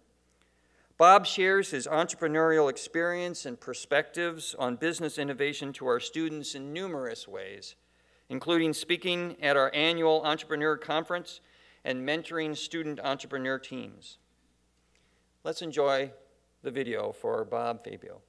Bob shares his entrepreneurial experience and perspectives on business innovation to our students in numerous ways, including speaking at our annual entrepreneur conference and mentoring student entrepreneur teams. Let's enjoy the video for Bob Fabio.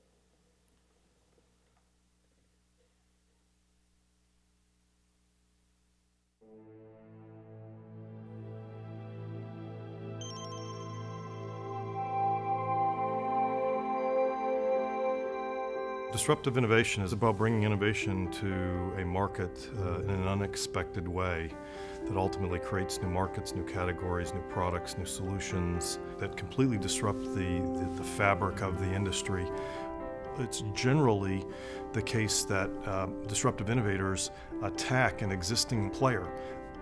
Disruptive innovation is about bringing innovation to a market uh, in an unexpected way that ultimately creates new markets, new categories, new products, new solutions that completely disrupt the, the, the fabric of the industry. It's generally the case that uh, disruptive innovators attack an existing player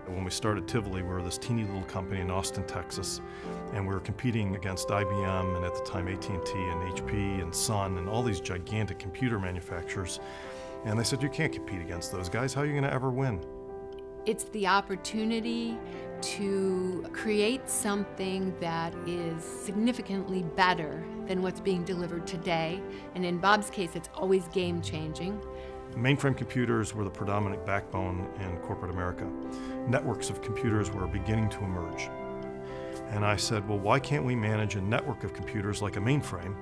when we started Tivoli, we were this teeny little company in Austin, Texas, and we were competing against IBM and at the time AT&T and HP and Sun and all these gigantic computer manufacturers. And they said, you can't compete against those guys. How are you going to ever win? It's the opportunity to create something that is significantly better than what's being delivered today. And in Bob's case, it's always game changing. Mainframe computers were the predominant backbone in corporate America. Networks of computers were beginning to emerge. And I said, well, why can't we manage a network of computers like a mainframe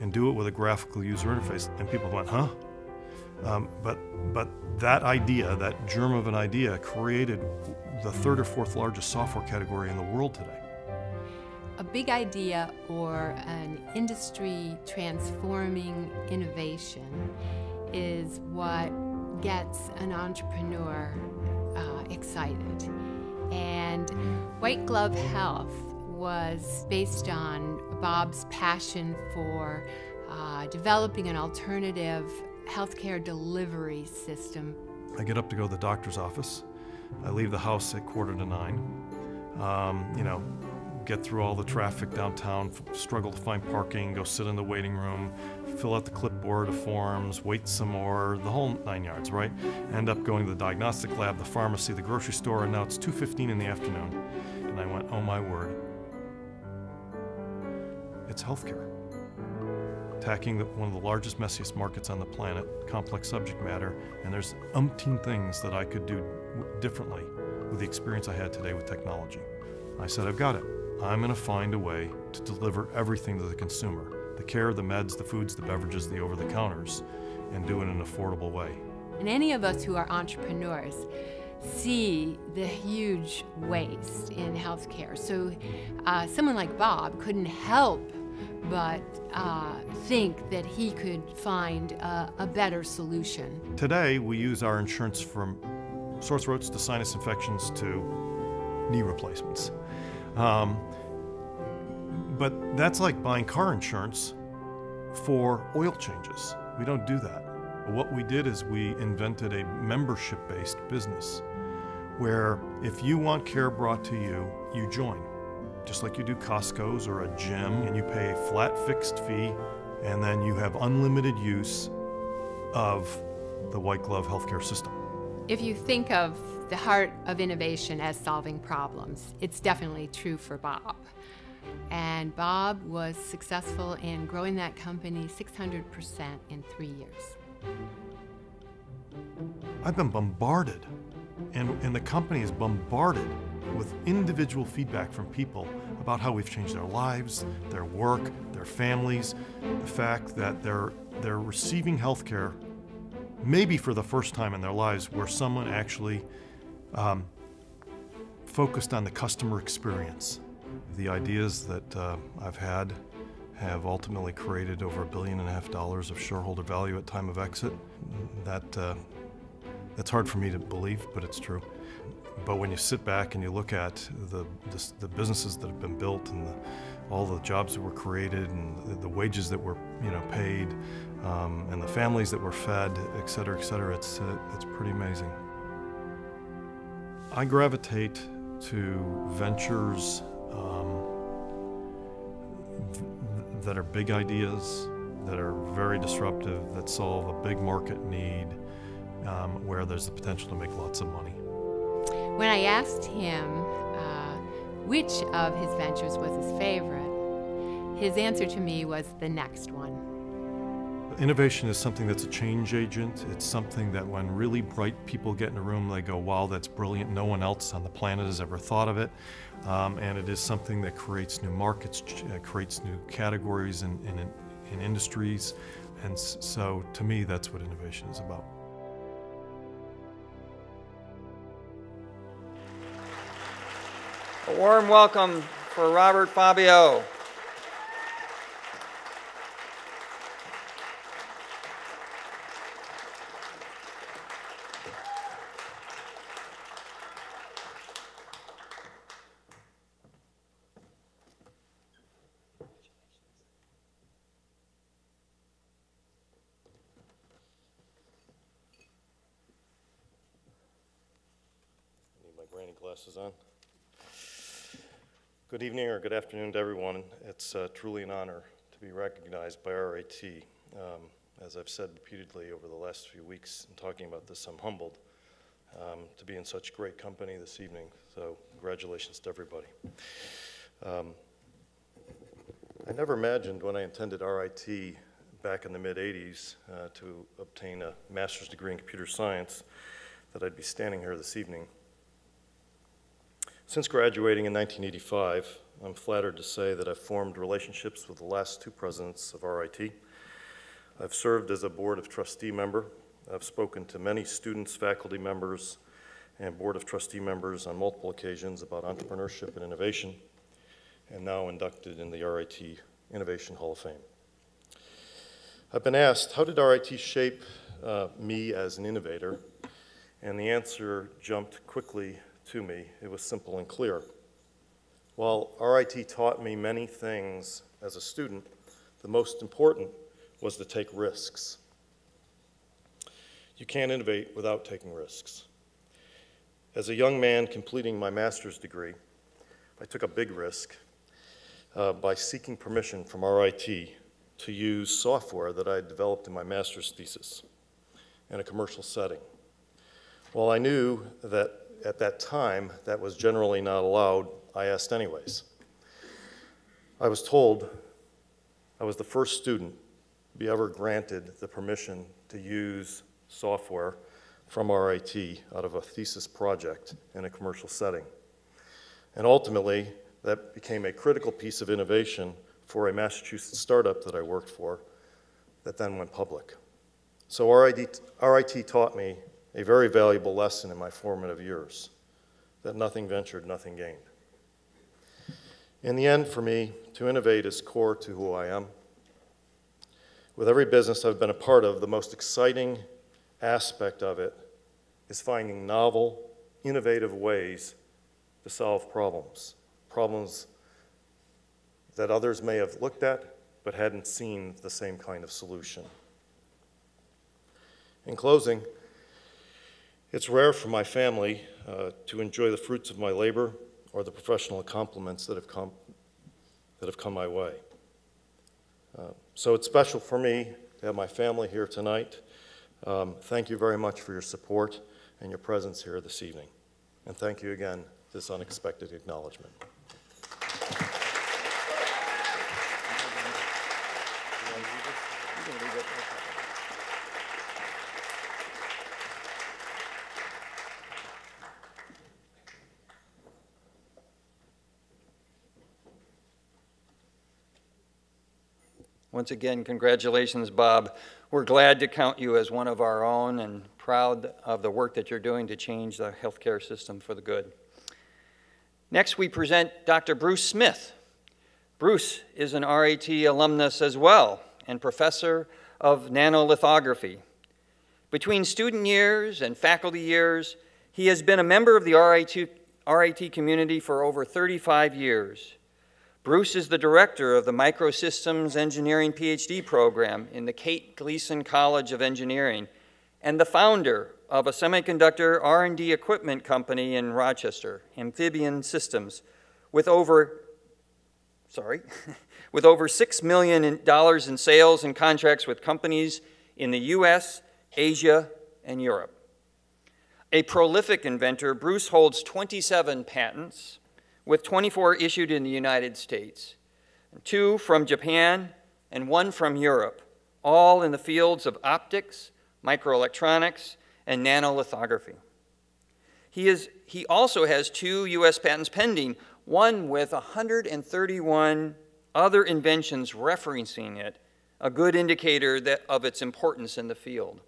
and do it with a graphical user interface? And people went, huh? Um, but, but that idea, that germ of an idea, created the third or fourth largest software category in the world today. A big idea or an industry transforming innovation is what gets an entrepreneur uh, excited. And White Glove Health was based on Bob's passion for uh, developing an alternative healthcare delivery system. I get up to go to the doctor's office. I leave the house at quarter to nine. Um, you know, get through all the traffic downtown, struggle to find parking, go sit in the waiting room, fill out the clipboard of forms, wait some more, the whole nine yards, right? End up going to the diagnostic lab, the pharmacy, the grocery store, and now it's 2.15 in the afternoon. And I went, oh my word. It's healthcare. Attacking the, one of the largest, messiest markets on the planet, complex subject matter, and there's umpteen things that I could do differently with the experience I had today with technology. I said, I've got it. I'm going to find a way to deliver everything to the consumer the care, the meds, the foods, the beverages, the over the counters, and do it in an affordable way. And any of us who are entrepreneurs see the huge waste in healthcare. So uh, someone like Bob couldn't help but uh, think that he could find a, a better solution. Today, we use our insurance from sore throats to sinus infections to knee replacements. Um, but that's like buying car insurance for oil changes. We don't do that. What we did is we invented a membership based business where if you want care brought to you, you join. Just like you do Costco's or a gym, and you pay a flat fixed fee, and then you have unlimited use of the white glove healthcare system. If you think of the heart of innovation as solving problems, it's definitely true for Bob. And Bob was successful in growing that company 600% in three years. I've been bombarded And, and the company is bombarded with individual feedback from people about how we've changed their lives, their work, their families, the fact that they're, they're receiving health care maybe for the first time in their lives where someone actually um, focused on the customer experience. The ideas that uh, I've had have ultimately created over a billion and a half dollars of shareholder value at time of exit. That, uh, that's hard for me to believe, but it's true. But when you sit back and you look at the, the, the businesses that have been built and the, all the jobs that were created and the, the wages that were you know paid um, and the families that were fed, et cetera, et cetera, it's, uh, it's pretty amazing. I gravitate to ventures um, that are big ideas, that are very disruptive, that solve a big market need, um, where there's the potential to make lots of money. When I asked him uh, which of his ventures was his favorite, his answer to me was the next one. Innovation is something that's a change agent. It's something that when really bright people get in a room, they go, wow, that's brilliant. No one else on the planet has ever thought of it. Um, and it is something that creates new markets, uh, creates new categories in, in, in industries. And so to me, that's what innovation is about. A warm welcome for Robert Fabio. glasses on. Good evening or good afternoon to everyone. It's uh, truly an honor to be recognized by RIT. Um, as I've said repeatedly over the last few weeks in talking about this, I'm humbled um, to be in such great company this evening. So congratulations to everybody. Um, I never imagined when I attended RIT back in the mid 80s uh, to obtain a master's degree in computer science that I'd be standing here this evening. Since graduating in 1985, I'm flattered to say that I've formed relationships with the last two presidents of RIT. I've served as a Board of Trustee member. I've spoken to many students, faculty members, and Board of Trustee members on multiple occasions about entrepreneurship and innovation, and now inducted in the RIT Innovation Hall of Fame. I've been asked, how did RIT shape uh, me as an innovator? And the answer jumped quickly to me. It was simple and clear. While RIT taught me many things as a student, the most important was to take risks. You can't innovate without taking risks. As a young man completing my master's degree, I took a big risk uh, by seeking permission from RIT to use software that I had developed in my master's thesis in a commercial setting. While I knew that at that time, that was generally not allowed. I asked anyways. I was told I was the first student to be ever granted the permission to use software from RIT out of a thesis project in a commercial setting. And ultimately, that became a critical piece of innovation for a Massachusetts startup that I worked for that then went public. So RIT, RIT taught me a very valuable lesson in my formative years that nothing ventured, nothing gained. In the end, for me, to innovate is core to who I am. With every business I've been a part of, the most exciting aspect of it is finding novel, innovative ways to solve problems. Problems that others may have looked at but hadn't seen the same kind of solution. In closing, it's rare for my family uh, to enjoy the fruits of my labor or the professional compliments that have come, that have come my way. Uh, so it's special for me to have my family here tonight. Um, thank you very much for your support and your presence here this evening. And thank you again for this unexpected acknowledgement. Once again, congratulations, Bob. We're glad to count you as one of our own and proud of the work that you're doing to change the healthcare system for the good. Next, we present Dr. Bruce Smith. Bruce is an RIT alumnus as well and professor of nanolithography. Between student years and faculty years, he has been a member of the RIT, RIT community for over 35 years. Bruce is the director of the Microsystems Engineering PhD program in the Kate Gleason College of Engineering and the founder of a semiconductor R&D equipment company in Rochester, Amphibian Systems, with over sorry, with over $6 million in sales and contracts with companies in the US, Asia, and Europe. A prolific inventor, Bruce holds 27 patents with 24 issued in the United States, two from Japan and one from Europe, all in the fields of optics, microelectronics, and nanolithography. He, is, he also has two U.S. patents pending, one with 131 other inventions referencing it, a good indicator that, of its importance in the field.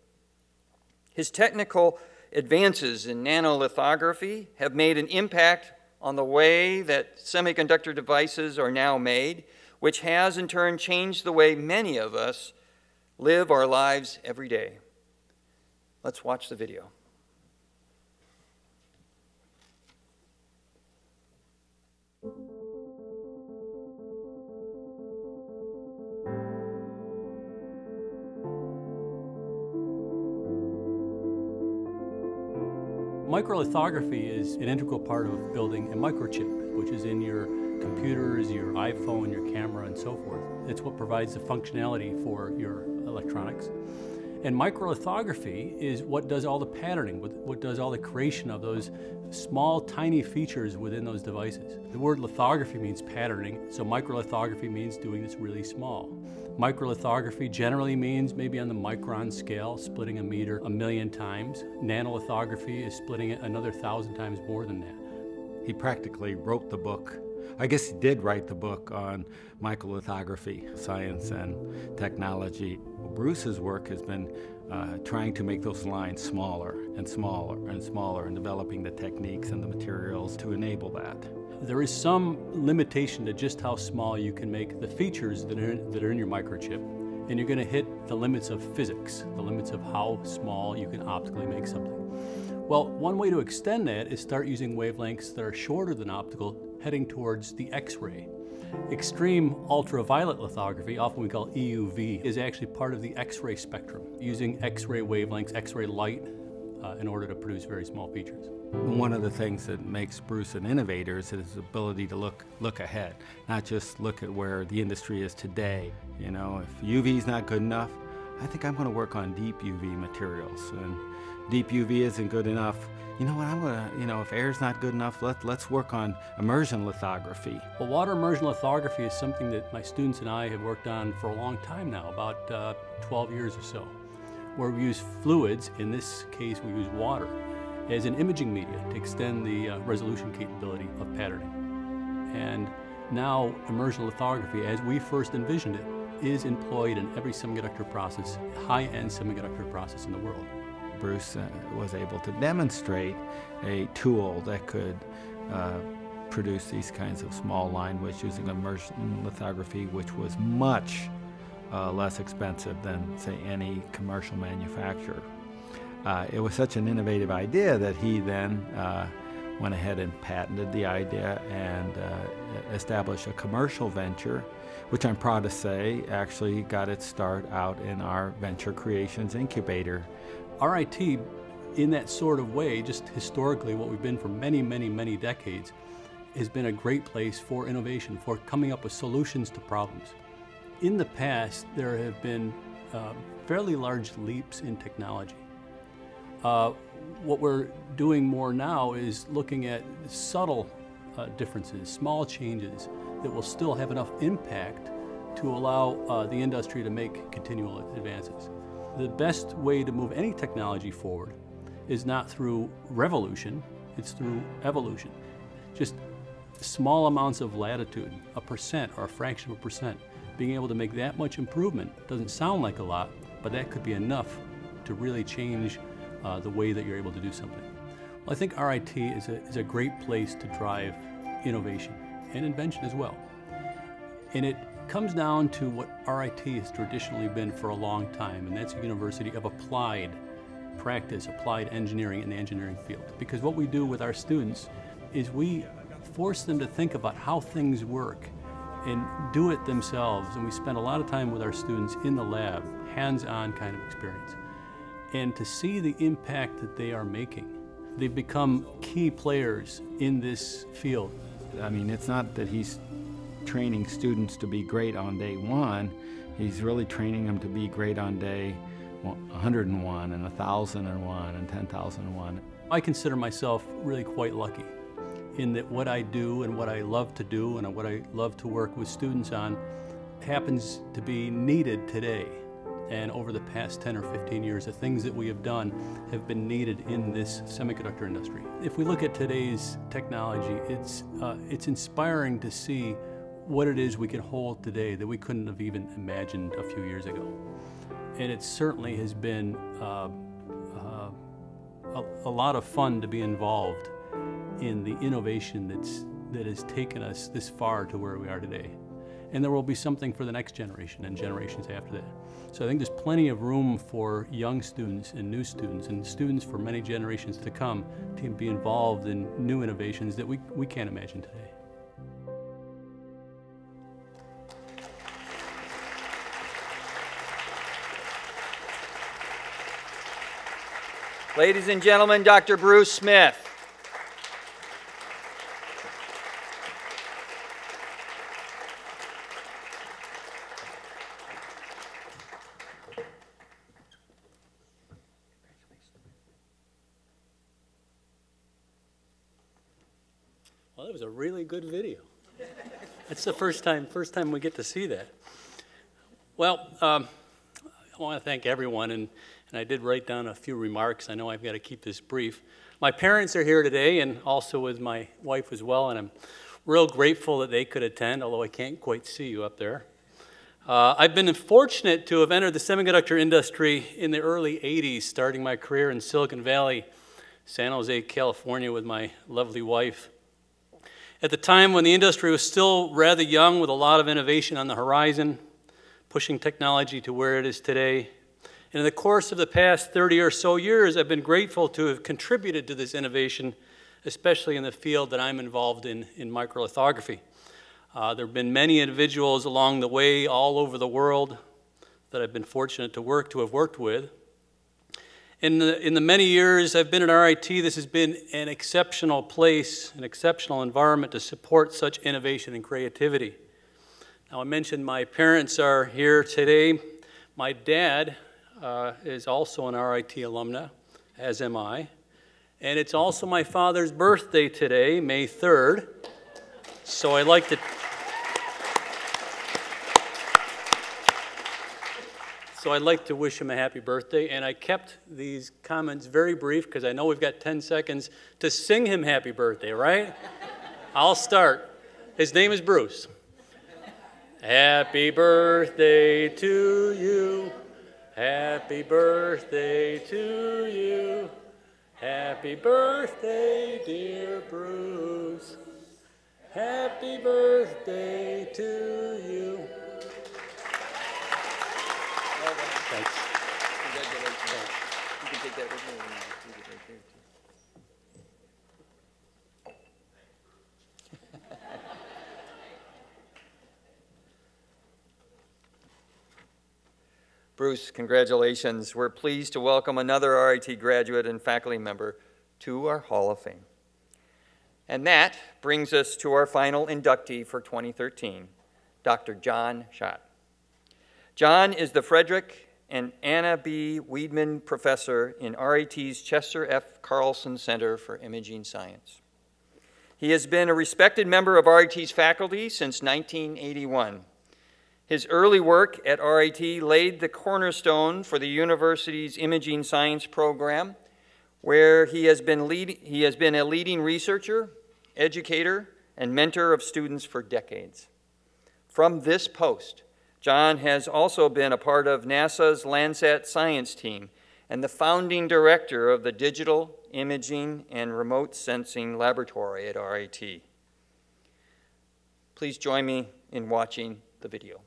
His technical advances in nanolithography have made an impact on the way that semiconductor devices are now made, which has in turn changed the way many of us live our lives every day. Let's watch the video. Microlithography is an integral part of building a microchip, which is in your computers, your iPhone, your camera, and so forth. It's what provides the functionality for your electronics. And microlithography is what does all the patterning, what does all the creation of those small, tiny features within those devices. The word lithography means patterning, so microlithography means doing this really small. Microlithography generally means maybe on the micron scale, splitting a meter a million times. Nanolithography is splitting it another thousand times more than that. He practically wrote the book. I guess he did write the book on microlithography, science and technology. Bruce's work has been uh, trying to make those lines smaller and smaller and smaller and developing the techniques and the materials to enable that. There is some limitation to just how small you can make the features that are, that are in your microchip. And you're going to hit the limits of physics, the limits of how small you can optically make something. Well, one way to extend that is start using wavelengths that are shorter than optical, heading towards the X-ray. Extreme ultraviolet lithography, often we call EUV, is actually part of the X-ray spectrum, using X-ray wavelengths, X-ray light, uh, in order to produce very small features. One of the things that makes Bruce an innovator is his ability to look look ahead, not just look at where the industry is today. You know, if UV is not good enough, I think I'm going to work on deep UV materials. And deep UV isn't good enough. You know what? I'm gonna, you know, if air's not good enough, let let's work on immersion lithography. Well, water immersion lithography is something that my students and I have worked on for a long time now, about uh, 12 years or so where we use fluids, in this case we use water, as an imaging media to extend the uh, resolution capability of patterning. And now immersion lithography, as we first envisioned it, is employed in every semiconductor process, high-end semiconductor process in the world. Bruce uh, was able to demonstrate a tool that could uh, produce these kinds of small line widths using immersion lithography, which was much uh, less expensive than, say, any commercial manufacturer. Uh, it was such an innovative idea that he then uh, went ahead and patented the idea and uh, established a commercial venture, which I'm proud to say actually got its start out in our Venture Creations Incubator. RIT, in that sort of way, just historically, what we've been for many, many, many decades, has been a great place for innovation, for coming up with solutions to problems. In the past, there have been uh, fairly large leaps in technology. Uh, what we're doing more now is looking at subtle uh, differences, small changes that will still have enough impact to allow uh, the industry to make continual advances. The best way to move any technology forward is not through revolution, it's through evolution. Just small amounts of latitude, a percent or a fraction of a percent, being able to make that much improvement doesn't sound like a lot, but that could be enough to really change uh, the way that you're able to do something. Well, I think RIT is a, is a great place to drive innovation and invention as well. And it comes down to what RIT has traditionally been for a long time, and that's a university of applied practice, applied engineering in the engineering field. Because what we do with our students is we force them to think about how things work and do it themselves. And we spend a lot of time with our students in the lab, hands-on kind of experience. And to see the impact that they are making, they've become key players in this field. I mean, it's not that he's training students to be great on day one, he's really training them to be great on day 101 and 1001 and 10,001. I consider myself really quite lucky in that what I do and what I love to do and what I love to work with students on happens to be needed today. And over the past 10 or 15 years, the things that we have done have been needed in this semiconductor industry. If we look at today's technology, it's, uh, it's inspiring to see what it is we can hold today that we couldn't have even imagined a few years ago. And it certainly has been uh, uh, a, a lot of fun to be involved in the innovation that's, that has taken us this far to where we are today. And there will be something for the next generation and generations after that. So I think there's plenty of room for young students and new students and students for many generations to come to be involved in new innovations that we, we can't imagine today. Ladies and gentlemen, Dr. Bruce Smith. Well, that was a really good video. That's the first time, first time we get to see that. Well, um, I want to thank everyone, and, and I did write down a few remarks. I know I've got to keep this brief. My parents are here today, and also with my wife as well, and I'm real grateful that they could attend, although I can't quite see you up there. Uh, I've been fortunate to have entered the semiconductor industry in the early 80s, starting my career in Silicon Valley, San Jose, California, with my lovely wife. At the time when the industry was still rather young with a lot of innovation on the horizon, pushing technology to where it is today. And in the course of the past 30 or so years, I've been grateful to have contributed to this innovation, especially in the field that I'm involved in, in microlithography. Uh, there have been many individuals along the way all over the world that I've been fortunate to work to have worked with. In the, in the many years I've been at RIT, this has been an exceptional place, an exceptional environment to support such innovation and creativity. Now, I mentioned my parents are here today. My dad uh, is also an RIT alumna, as am I. And it's also my father's birthday today, May 3rd. So I'd like to. So I'd like to wish him a happy birthday, and I kept these comments very brief because I know we've got 10 seconds to sing him happy birthday, right? I'll start. His name is Bruce. Happy birthday to you. Happy birthday to you. Happy birthday, dear Bruce. Happy birthday to you. Thanks. Congratulations. You can take that with me. Bruce, congratulations. We're pleased to welcome another RIT graduate and faculty member to our Hall of Fame. And that brings us to our final inductee for 2013, Dr. John Schott. John is the Frederick and Anna B. Wiedman Professor in RIT's Chester F. Carlson Center for Imaging Science. He has been a respected member of RIT's faculty since 1981 his early work at RIT laid the cornerstone for the university's imaging science program, where he has been, lead, he has been a leading researcher, educator, and mentor of students for decades. From this post, John has also been a part of NASA's Landsat science team and the founding director of the Digital Imaging and Remote Sensing Laboratory at RIT. Please join me in watching the video.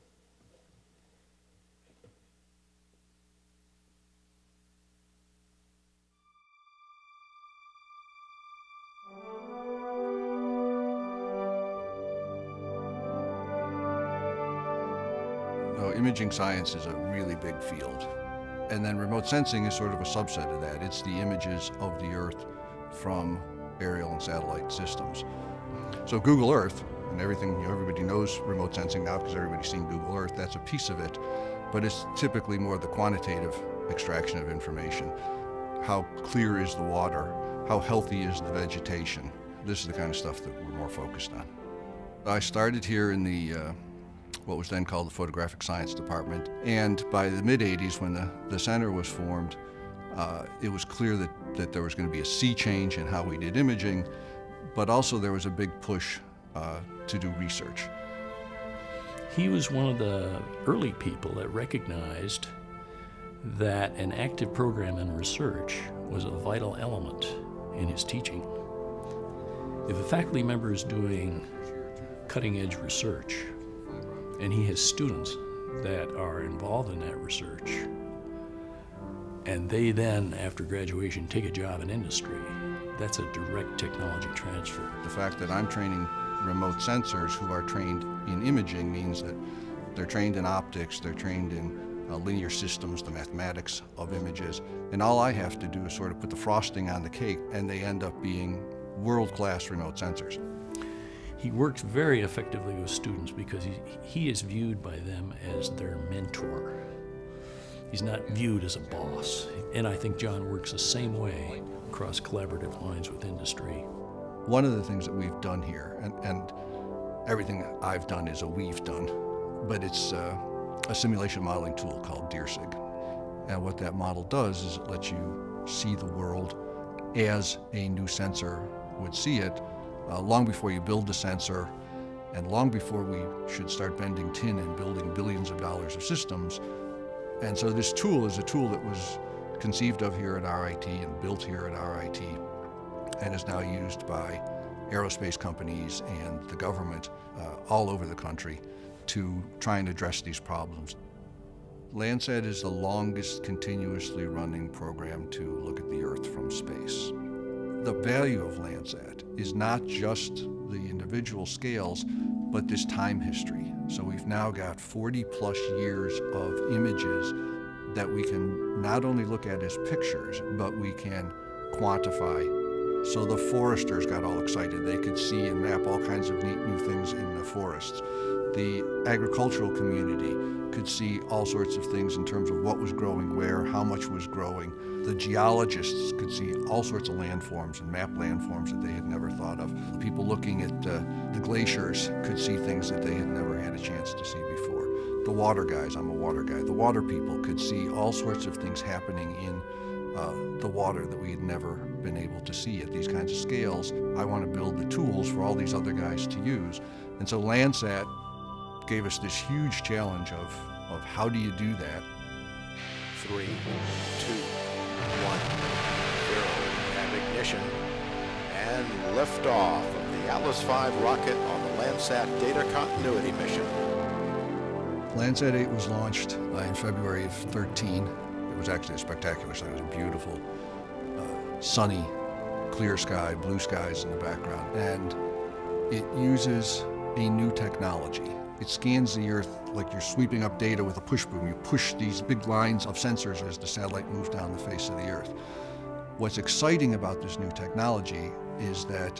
So imaging science is a really big field. And then remote sensing is sort of a subset of that. It's the images of the Earth from aerial and satellite systems. So Google Earth, and everything, you know, everybody knows remote sensing now because everybody's seen Google Earth, that's a piece of it, but it's typically more the quantitative extraction of information. How clear is the water? How healthy is the vegetation? This is the kind of stuff that we're more focused on. I started here in the uh, what was then called the Photographic Science Department. And by the mid 80s, when the, the center was formed, uh, it was clear that, that there was going to be a sea change in how we did imaging, but also there was a big push uh, to do research. He was one of the early people that recognized that an active program in research was a vital element in his teaching. If a faculty member is doing cutting edge research, and he has students that are involved in that research. And they then, after graduation, take a job in industry. That's a direct technology transfer. The fact that I'm training remote sensors who are trained in imaging means that they're trained in optics, they're trained in uh, linear systems, the mathematics of images, and all I have to do is sort of put the frosting on the cake, and they end up being world-class remote sensors. He works very effectively with students because he, he is viewed by them as their mentor. He's not viewed as a boss. And I think John works the same way across collaborative lines with industry. One of the things that we've done here, and, and everything I've done is a we've done, but it's uh, a simulation modeling tool called DIRSIG. And what that model does is it lets you see the world as a new sensor would see it uh, long before you build the sensor and long before we should start bending tin and building billions of dollars of systems. And so this tool is a tool that was conceived of here at RIT and built here at RIT and is now used by aerospace companies and the government uh, all over the country to try and address these problems. Landsat is the longest continuously running program to look at the Earth from space. The value of Landsat is not just the individual scales, but this time history. So we've now got 40 plus years of images that we can not only look at as pictures, but we can quantify. So the foresters got all excited. They could see and map all kinds of neat new things in the forests. The agricultural community could see all sorts of things in terms of what was growing where, how much was growing. The geologists could see all sorts of landforms and map landforms that they had never thought of. The people looking at uh, the glaciers could see things that they had never had a chance to see before. The water guys, I'm a water guy, the water people could see all sorts of things happening in uh, the water that we had never been able to see at these kinds of scales. I want to build the tools for all these other guys to use. And so Landsat gave us this huge challenge of, of how do you do that? Three, two, one, zero, and ignition, and liftoff of the Atlas V rocket on the Landsat Data Continuity Mission. Landsat 8 was launched in February of 13. It was actually a spectacular sight. It was beautiful, uh, sunny, clear sky, blue skies in the background. And it uses a new technology. It scans the Earth like you're sweeping up data with a pushbroom. You push these big lines of sensors as the satellite moves down the face of the Earth. What's exciting about this new technology is that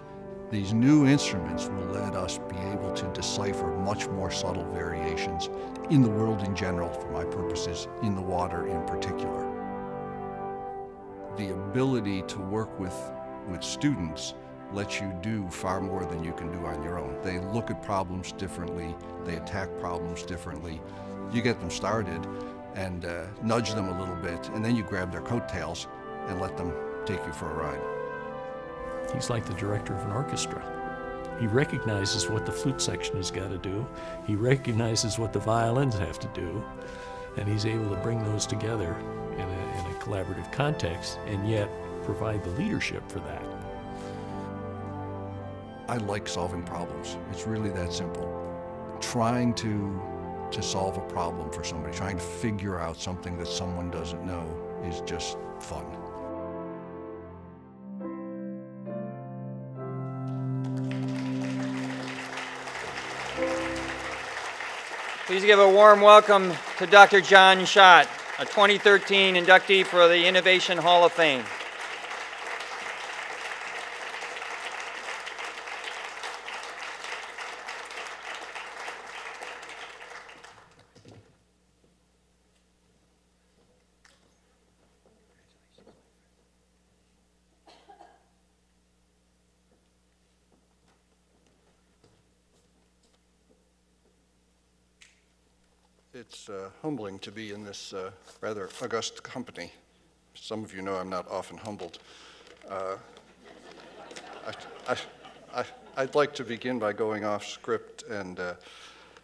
these new instruments will let us be able to decipher much more subtle variations in the world in general, for my purposes, in the water in particular. The ability to work with, with students lets you do far more than you can do on your own. They look at problems differently, they attack problems differently. You get them started and uh, nudge them a little bit, and then you grab their coattails and let them take you for a ride. He's like the director of an orchestra. He recognizes what the flute section has got to do. He recognizes what the violins have to do. And he's able to bring those together in a, in a collaborative context and yet provide the leadership for that. I like solving problems. It's really that simple. Trying to to solve a problem for somebody, trying to figure out something that someone doesn't know is just fun. Please give a warm welcome to Dr. John Schott, a 2013 inductee for the Innovation Hall of Fame. It's uh, humbling to be in this uh, rather august company. Some of you know I'm not often humbled. Uh, I, I, I, would like to begin by going off script and uh,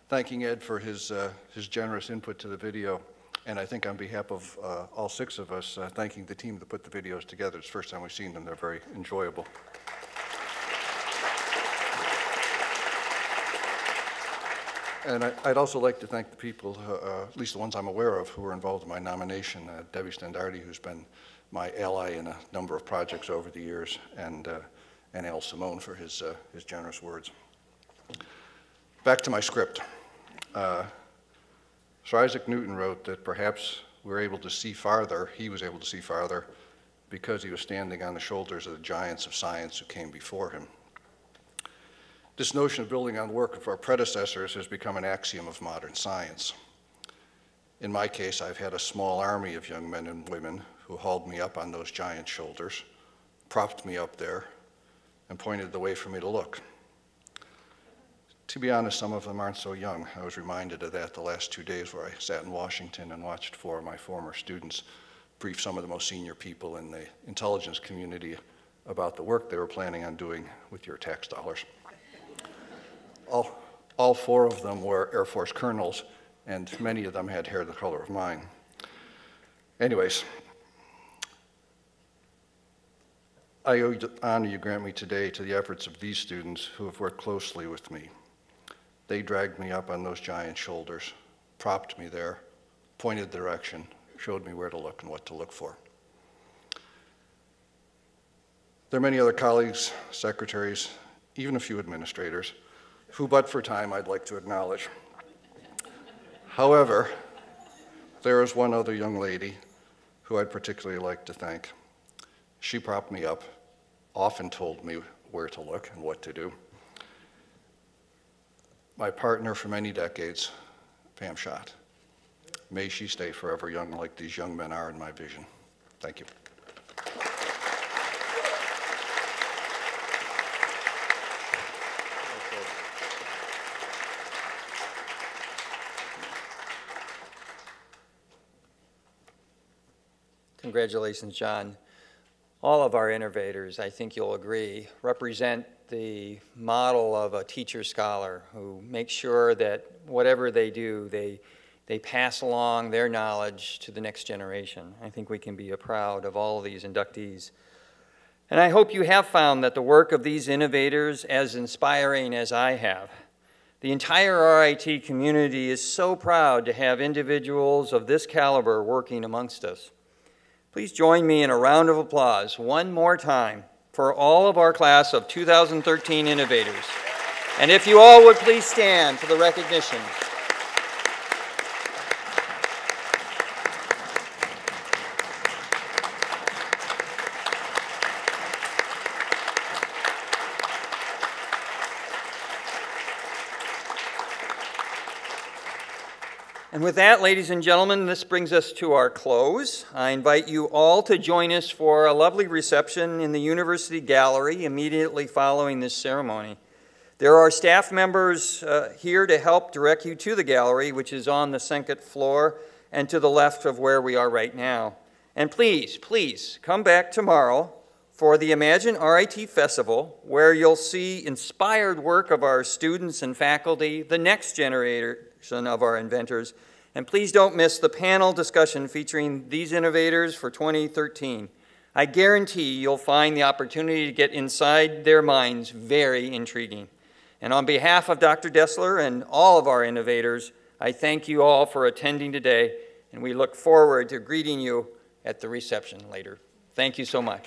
thanking Ed for his, uh, his generous input to the video. And I think on behalf of uh, all six of us, thanking the team that put the videos together. It's the first time we've seen them. They're very enjoyable. And I, would also like to thank the people, uh, uh, at least the ones I'm aware of, who were involved in my nomination. Uh, Debbie Stendardi, who's been my ally in a number of projects over the years, and, uh, and Al Simone for his, uh, his generous words. Back to my script. Uh, Sir Isaac Newton wrote that perhaps we're able to see farther, he was able to see farther, because he was standing on the shoulders of the giants of science who came before him. This notion of building on the work of our predecessors has become an axiom of modern science. In my case, I've had a small army of young men and women who hauled me up on those giant shoulders, propped me up there, and pointed the way for me to look. To be honest, some of them aren't so young. I was reminded of that the last two days where I sat in Washington and watched four of my former students brief some of the most senior people in the intelligence community about the work they were planning on doing with your tax dollars. All, all four of them were Air Force colonels, and many of them had hair the color of mine. Anyways, I owe the honor you grant me today to the efforts of these students who have worked closely with me. They dragged me up on those giant shoulders, propped me there, pointed the direction, showed me where to look and what to look for. There are many other colleagues, secretaries, even a few administrators who but for time I'd like to acknowledge. However, there is one other young lady who I'd particularly like to thank. She propped me up, often told me where to look and what to do. My partner for many decades, Pam Schott. May she stay forever young like these young men are in my vision. Thank you. Congratulations, John. All of our innovators, I think you'll agree, represent the model of a teacher scholar who makes sure that whatever they do, they, they pass along their knowledge to the next generation. I think we can be proud of all of these inductees. And I hope you have found that the work of these innovators as inspiring as I have. The entire RIT community is so proud to have individuals of this caliber working amongst us. Please join me in a round of applause one more time for all of our class of 2013 innovators. And if you all would please stand for the recognition. And with that, ladies and gentlemen, this brings us to our close. I invite you all to join us for a lovely reception in the University Gallery immediately following this ceremony. There are staff members uh, here to help direct you to the gallery, which is on the second floor and to the left of where we are right now. And please, please come back tomorrow for the Imagine RIT Festival, where you'll see inspired work of our students and faculty, the next generation of our inventors. And please don't miss the panel discussion featuring these innovators for 2013. I guarantee you'll find the opportunity to get inside their minds very intriguing. And on behalf of Dr. Destler and all of our innovators, I thank you all for attending today, and we look forward to greeting you at the reception later. Thank you so much.